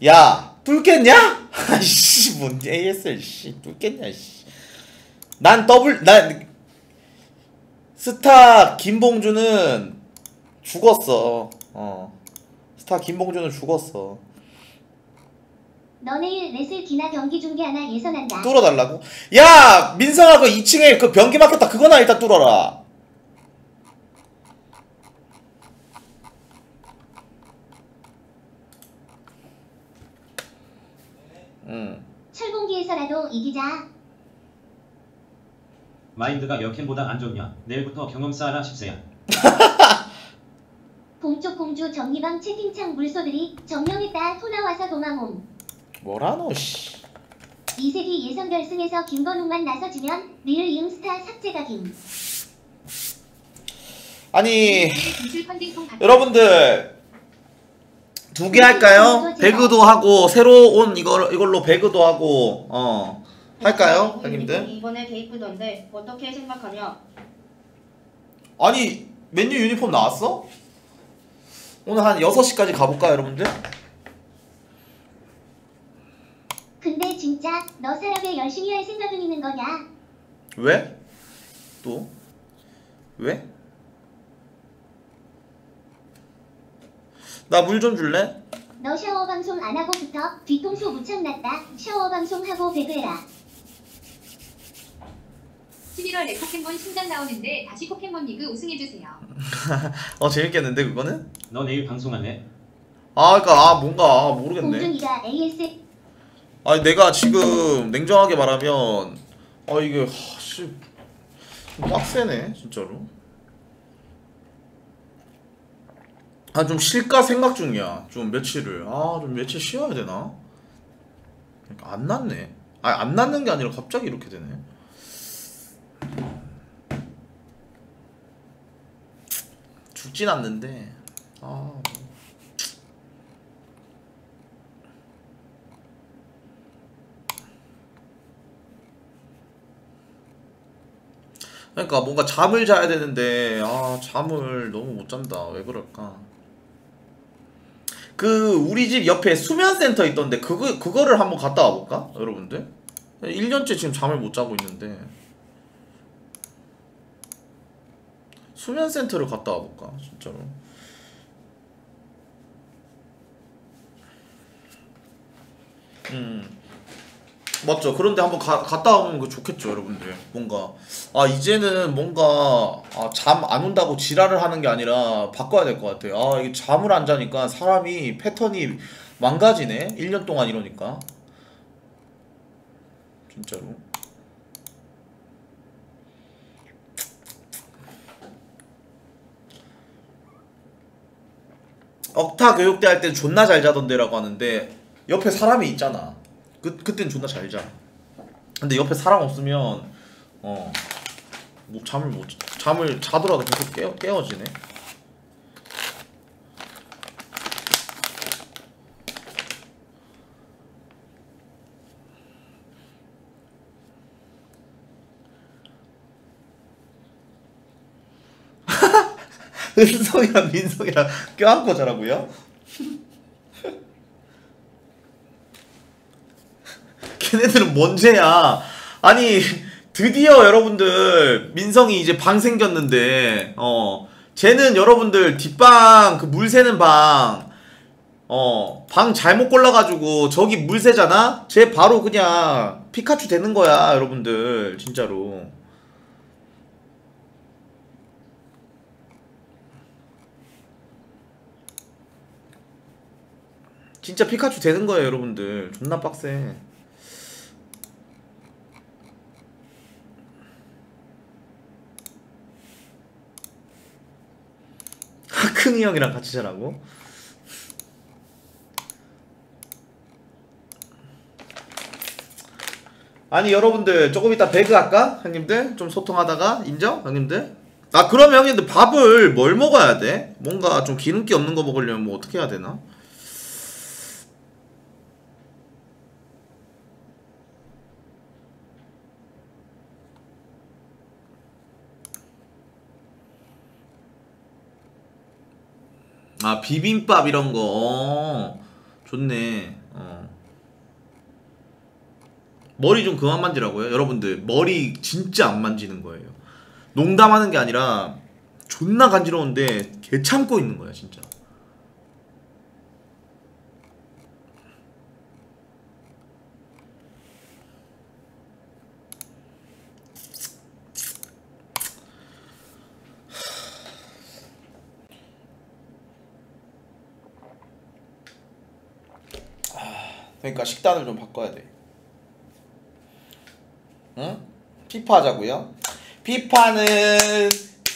야 뚫겠냐? *laughs* 아이씨 뭔 ASL 씨 뚫겠냐 씨. 난 더블 난 스타 김봉주는 죽었어. 어 스타 김봉주는 죽었어. 너 내일 레슬 기나 경기 중계 하나 예선한다. 뚫어달라고? 야 민성아 그 2층에 그 변기 막혔다 그거나 일단 뚫어라. 응. 철봉기에서라도 이기자. 마인드가 여캠보다 안 좋냐? 내일부터 경험 쌓아라 10세야. 동쪽 공주 정리방 채팅창 물소들이 정령했다 토 나와서 도망옴. 뭐라노 씨. 이세기 예선 결승에서 김건웅만 나서주면 리을 이응스타 삭제각임. 아니 진출 펀딩통 받- 여러분들 두 개 할까요? 배그도 하고 새로 온 이걸 이걸로 배그도 하고 어 할까요, 형님들? 이번에 개이프던데 어떻게 생각하냐? 아니 맨유 유니폼 나왔어? 오늘 한 6시까지 가볼까 여러분들? 근데 진짜 너 사업에 열심히 할 생각은 있는 거냐? 왜? 또? 왜? 나 물 좀 줄래? 너 샤워 방송 안 하고부터 뒤통수 무척 났다. 샤워 방송 하고 배그해라. 11월 내 포켓몬 신작 나오는데 다시 포켓몬 리그 우승해주세요. *laughs* 어 재밌겠는데 그거는? 너 내일 방송하네? 아 그니까 아 뭔가 아, 모르겠네. 공준이가 AS 아니 내가 지금 냉정하게 말하면 아 이게 하, 씨좀 빡세네 진짜로. 아 좀 쉴까 생각 중이야 좀 며칠을. 아 좀 며칠 쉬어야 되나? 그러니까 안 났네. 아니 안 났는 게 아니라 갑자기 이렇게 되네 죽진 않는데. 아. 그러니까 뭔가 잠을 자야 되는데 아 잠을 너무 못 잔다. 왜 그럴까? 그 우리 집 옆에 수면 센터 있던데 그거 그거를 한번 갔다 와볼까? 여러분들? 1년째 지금 잠을 못 자고 있는데 수면 센터를 갔다 와볼까 진짜로 음 맞죠. 그런데 한번 가, 갔다 오면 그 좋겠죠, 여러분들. 뭔가 아 이제는 뭔가 아, 잠 안 온다고 지랄을 하는 게 아니라 바꿔야 될 것 같아요. 아 이게 잠을 안 자니까 사람이 패턴이 망가지네. 1년 동안 이러니까 진짜로. 억타 교육대 할 땐 존나 잘 자던데라고 하는데 옆에 사람이 있잖아. 그 그땐 존나 잘 자. 근데 옆에 사람 없으면 어. 뭐 잠을 못 잠을 자더라도 계속 깨어, 깨어지네. 은성이랑 민성이랑 껴안고 자라고요? 걔네들은 뭔 죄야? 아니 드디어 여러분들 민성이 이제 방 생겼는데 어 쟤는 여러분들 뒷방 그 물 새는 방 어, 방 잘못 골라가지고 저기 물 새잖아? 쟤 바로 그냥 피카츄 되는 거야, 여러분들. 진짜로. 진짜 피카츄 되는 거예요, 여러분들. 존나 빡세. *laughs* 하크니 형이랑 같이 자라고? 아니 여러분들 조금 이따 배그 할까? 형님들? 좀 소통하다가 인정? 형님들? 아 그러면 형님들 밥을 뭘 먹어야 돼? 뭔가 좀 기름기 없는 거 먹으려면 뭐 어떻게 해야 되나? 아 비빔밥 이런 거. 어, 좋네. 어. 머리 좀 그만 만지라고요? 여러분들 머리 진짜 안 만지는 거예요. 농담하는 게 아니라 존나 간지러운데 개 참고 있는 거야 진짜 그러니까 식단을 좀 바꿔야 돼. 응? 피파 하자고요? 피파는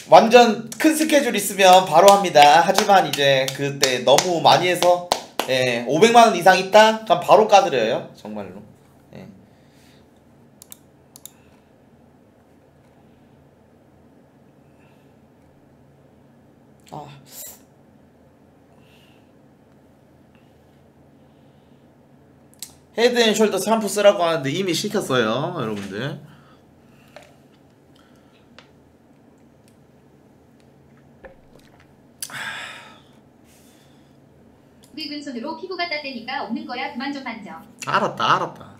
완전 큰 스케줄 있으면 바로 합니다. 하지만 이제 그때 너무 많이 해서 예, 500만 원 이상 있다? 그럼 바로 까드려요. 정말로. 예. 아. 헤드앤숄더 샴푸 쓰라고 하는데 이미 시켰어요 여러분들 긁은 손으로 피부가 따대니까 없는 거야 그만 좀 만져. 알았다 알았다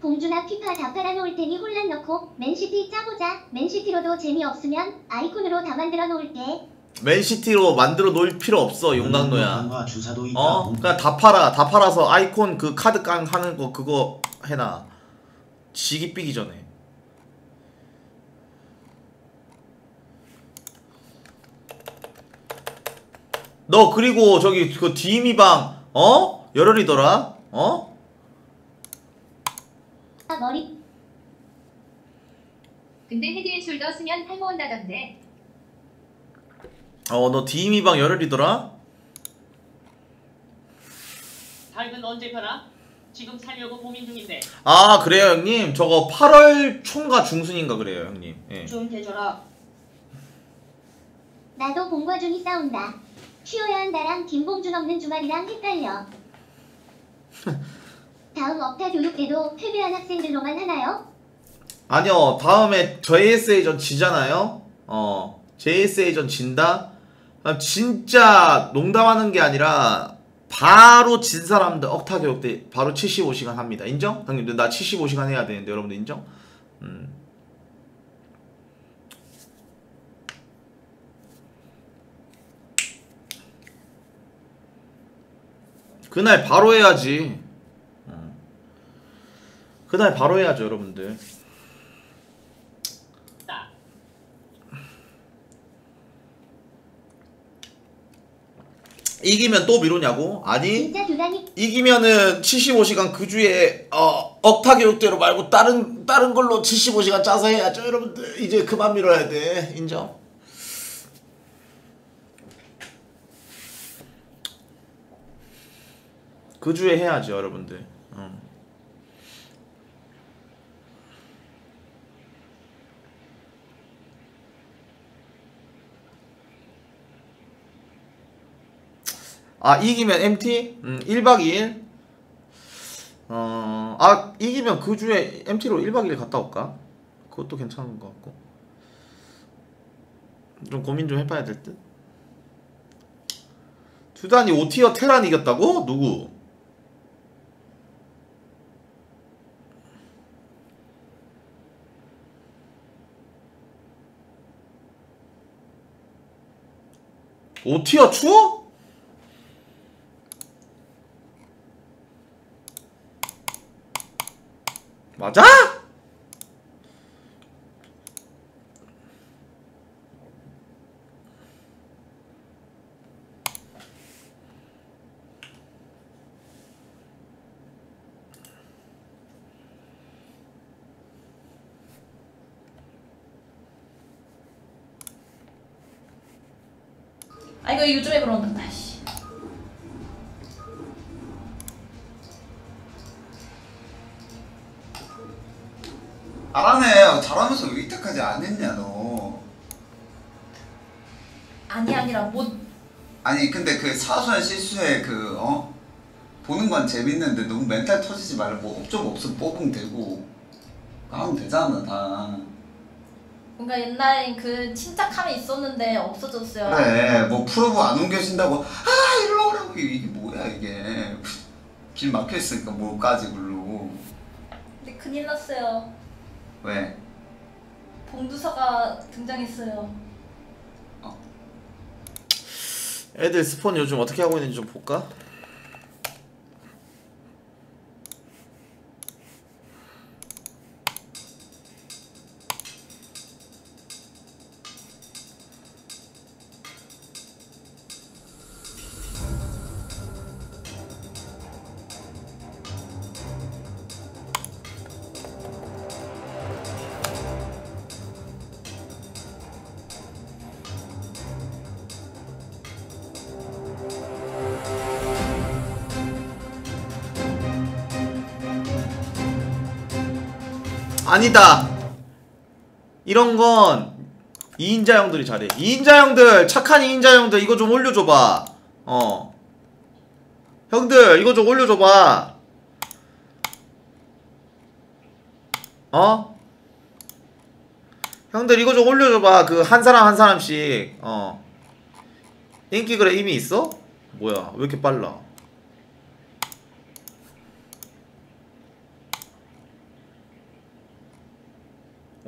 봉준아 피파 다 팔아놓을 테니 혼란 넣고 맨시티 짜보자. 맨시티로도 재미없으면 아이콘으로 다 만들어 놓을게. 맨시티로 만들어 놓을 필요 없어 용광로야 주사도 있다. 어? 그냥 다 팔아 다 팔아서 아이콘 그 카드 깡 하는 거 그거 해놔 지기 삐기 전에 너 그리고 저기 그 디미방 어? 열혈이더라 어? 머리 근데 헤드 앤 숄더 쓰면 탈모 온다던데. 어너 디미방 열혈이더라? 닭은 언제 팔아? 지금 살려고 고민 중인데 아 그래요 형님 저거 8월 초인가 중순인가 그래요 형님 예. 좀 대줘라. 나도 봉과준이 싸운다. 슈어연 나랑 김봉준 없는 주말이랑 헷갈려. *laughs* 다음 업타 교육 때도 패배한 학생들로만 하나요? 아니요 다음에 JSA전 지잖아요 어 JSA전 진다 진짜 농담하는 게 아니라 바로 진 사람들 억타 교육 때 바로 75시간 합니다 인정? 형님들 나 75시간 해야 되는데 여러분들 인정? 음. 그날 바로 해야지 어. 그날 바로 해야죠 여러분들 이기면 또 미루냐고? 아니 이기면은 75시간 그 주에 어, 억타 교육대로 말고 다른 다른 걸로 75시간 짜서 해야죠 여러분들 이제 그만 미뤄야 돼 인정? 그 주에 해야죠 여러분들 어. 아 이기면 MT? 음 1박 2일? 어... 아 이기면 그 주에 MT로 1박 2일 갔다 올까? 그것도 괜찮은 것 같고 좀 고민 좀 해봐야 될 듯? 두단이 5티어 테란 이겼다고? 누구? 오티어 추 맞아? 아 이거 요즘에 그런다. 잘하네. 잘하면서 왜 이때까지 안 했냐 너. 아니 아니라 못 아니 근데 그 사소한 실수에 그 어? 보는 건 재밌는데 너무 멘탈 터지지 말고 뭐 업적 없으면 뽑으면 되고 하면 되잖아 다. 뭔가 옛날엔 그 침착함이 있었는데 없어졌어요. 그래 뭐 프로브 안 옮겨진다고 아 일로 오라고 이게 뭐야 이게 길 막혀 있으니까 뭐까지 글로 근데 큰일 났어요. 왜? 봉두사가 등장했어요. 애들 스폰 요즘 어떻게 하고 있는지 좀 볼까? 아니다. 이런 건 2인자 형들이 잘해. 2인자 형들, 착한 2인자 형들 이거 좀 올려줘봐. 어. 형들 이거 좀 올려줘봐. 어? 형들 이거 좀 올려줘봐. 그 한 사람 한 사람씩. 어. 인기 그래 이미 있어? 뭐야? 왜 이렇게 빨라?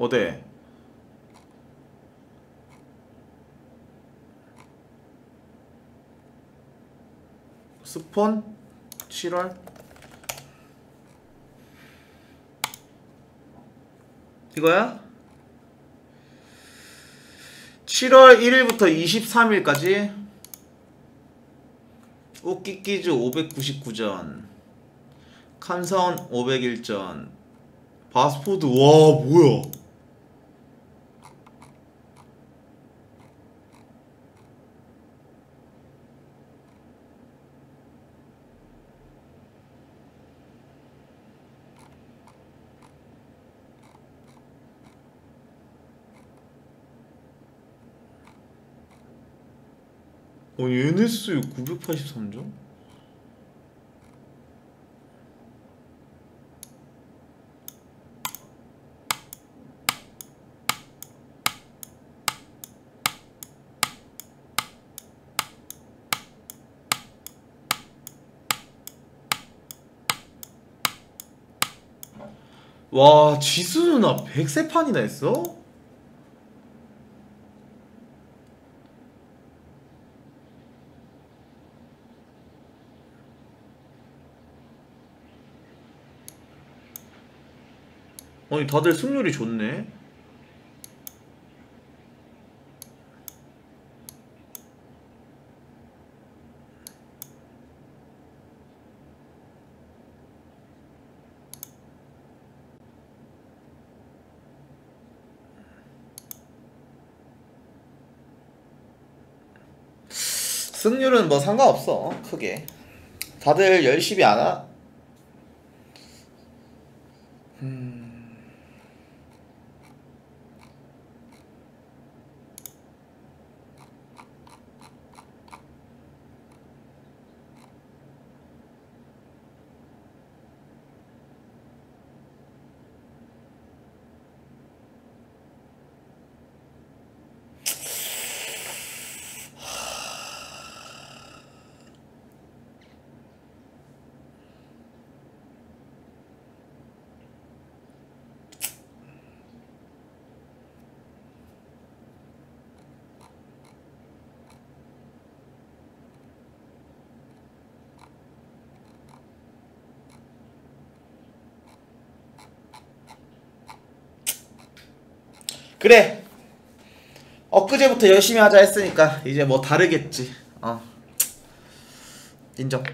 어데? 스폰? 7월? 이거야? 7월 1일부터 23일까지? 웃기끼즈 599전. 칸선 501전. 바스포드 와 뭐야 어 NS 983점? 와 지수 누나 100세 판이나 했어? 아니 다들 승률이 좋네 승률은 뭐 상관없어 크게 다들 열심히 안 하? 그래. 엊그제부터 열심히 하자 했으니까 이제 뭐 다르겠지. 어. 인정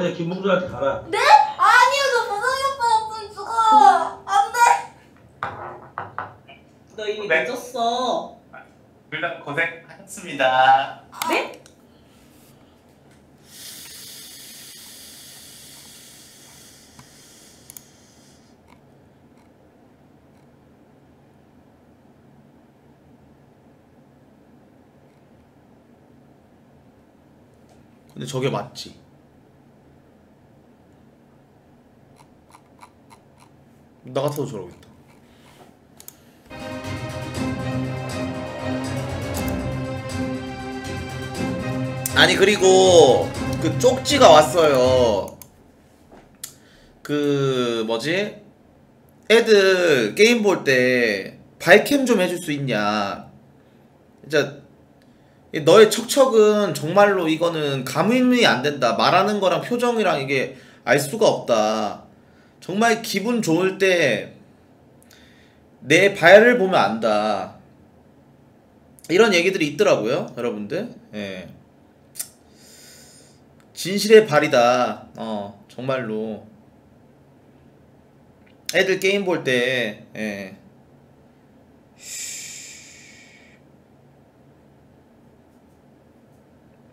그냥 김봉준한테 가라 네? 아니요 저 보성이 오빠 없으면 죽어요 안 돼 너 이미 늦었어. 둘 다 고생하셨습니다. 네? 근데 저게 맞지 나 같아도 저러겠다 아니 그리고 그 쪽지가 왔어요 그 뭐지 애들 게임 볼 때 발캠 좀 해줄 수 있냐 진짜 이 너의 척척은 정말로 이거는 감임이 안 된다. 말하는 거랑 표정이랑 이게 알 수가 없다. 정말 기분 좋을 때 내 발을 보면 안다. 이런 얘기들이 있더라고요, 여러분들. 예. 진실의 발이다. 어, 정말로. 애들 게임 볼 때, 예.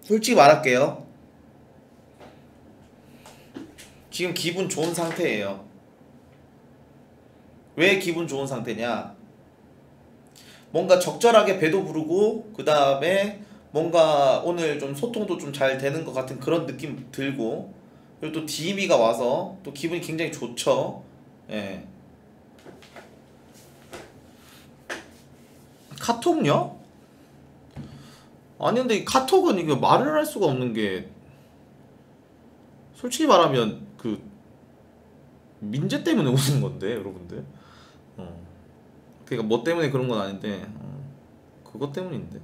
솔직히 말할게요. 지금 기분 좋은 상태예요. 왜 기분 좋은 상태냐? 뭔가 적절하게 배도 부르고 그 다음에 뭔가 오늘 좀 소통도 좀 잘 되는 것 같은 그런 느낌 들고 그리고 또 DM이가 와서 또 기분이 굉장히 좋죠. 예. 카톡요? 아니 근데 이 카톡은 이거 말을 할 수가 없는 게 솔직히 말하면 그 민재 때문에 *laughs* 오는 건데 여러분들 어. 그러니까 뭐 때문에 그런 건 아닌데 어. 그것 때문인데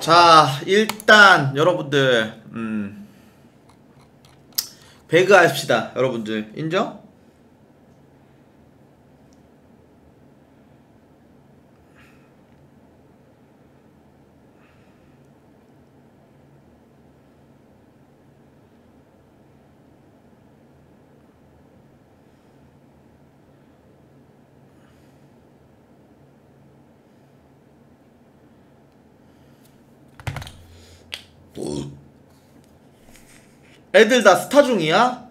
자 일단 여러분들 음 배그 합시다 여러분들 인정? 애들 다 스타 중이야?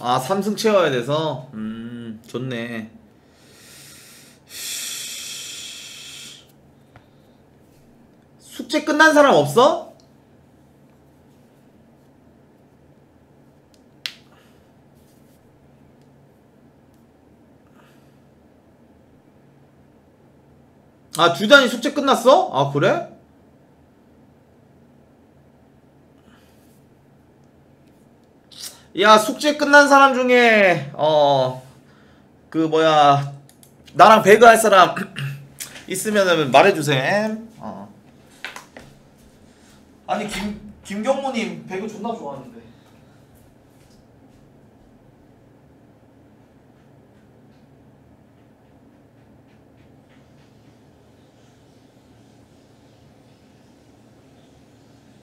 아, 3승 채워야 돼서? 음, 좋네. 숙제 끝난 사람 없어? 아, 주단이 숙제 끝났어? 아, 그래? 야, 숙제 끝난 사람 중에, 어, 그, 뭐야, 나랑 배그 할 사람 *clears throat* 있으면은 말해주셈. 어. 아니, 김, 김경무님 배그 존나 좋아하는데.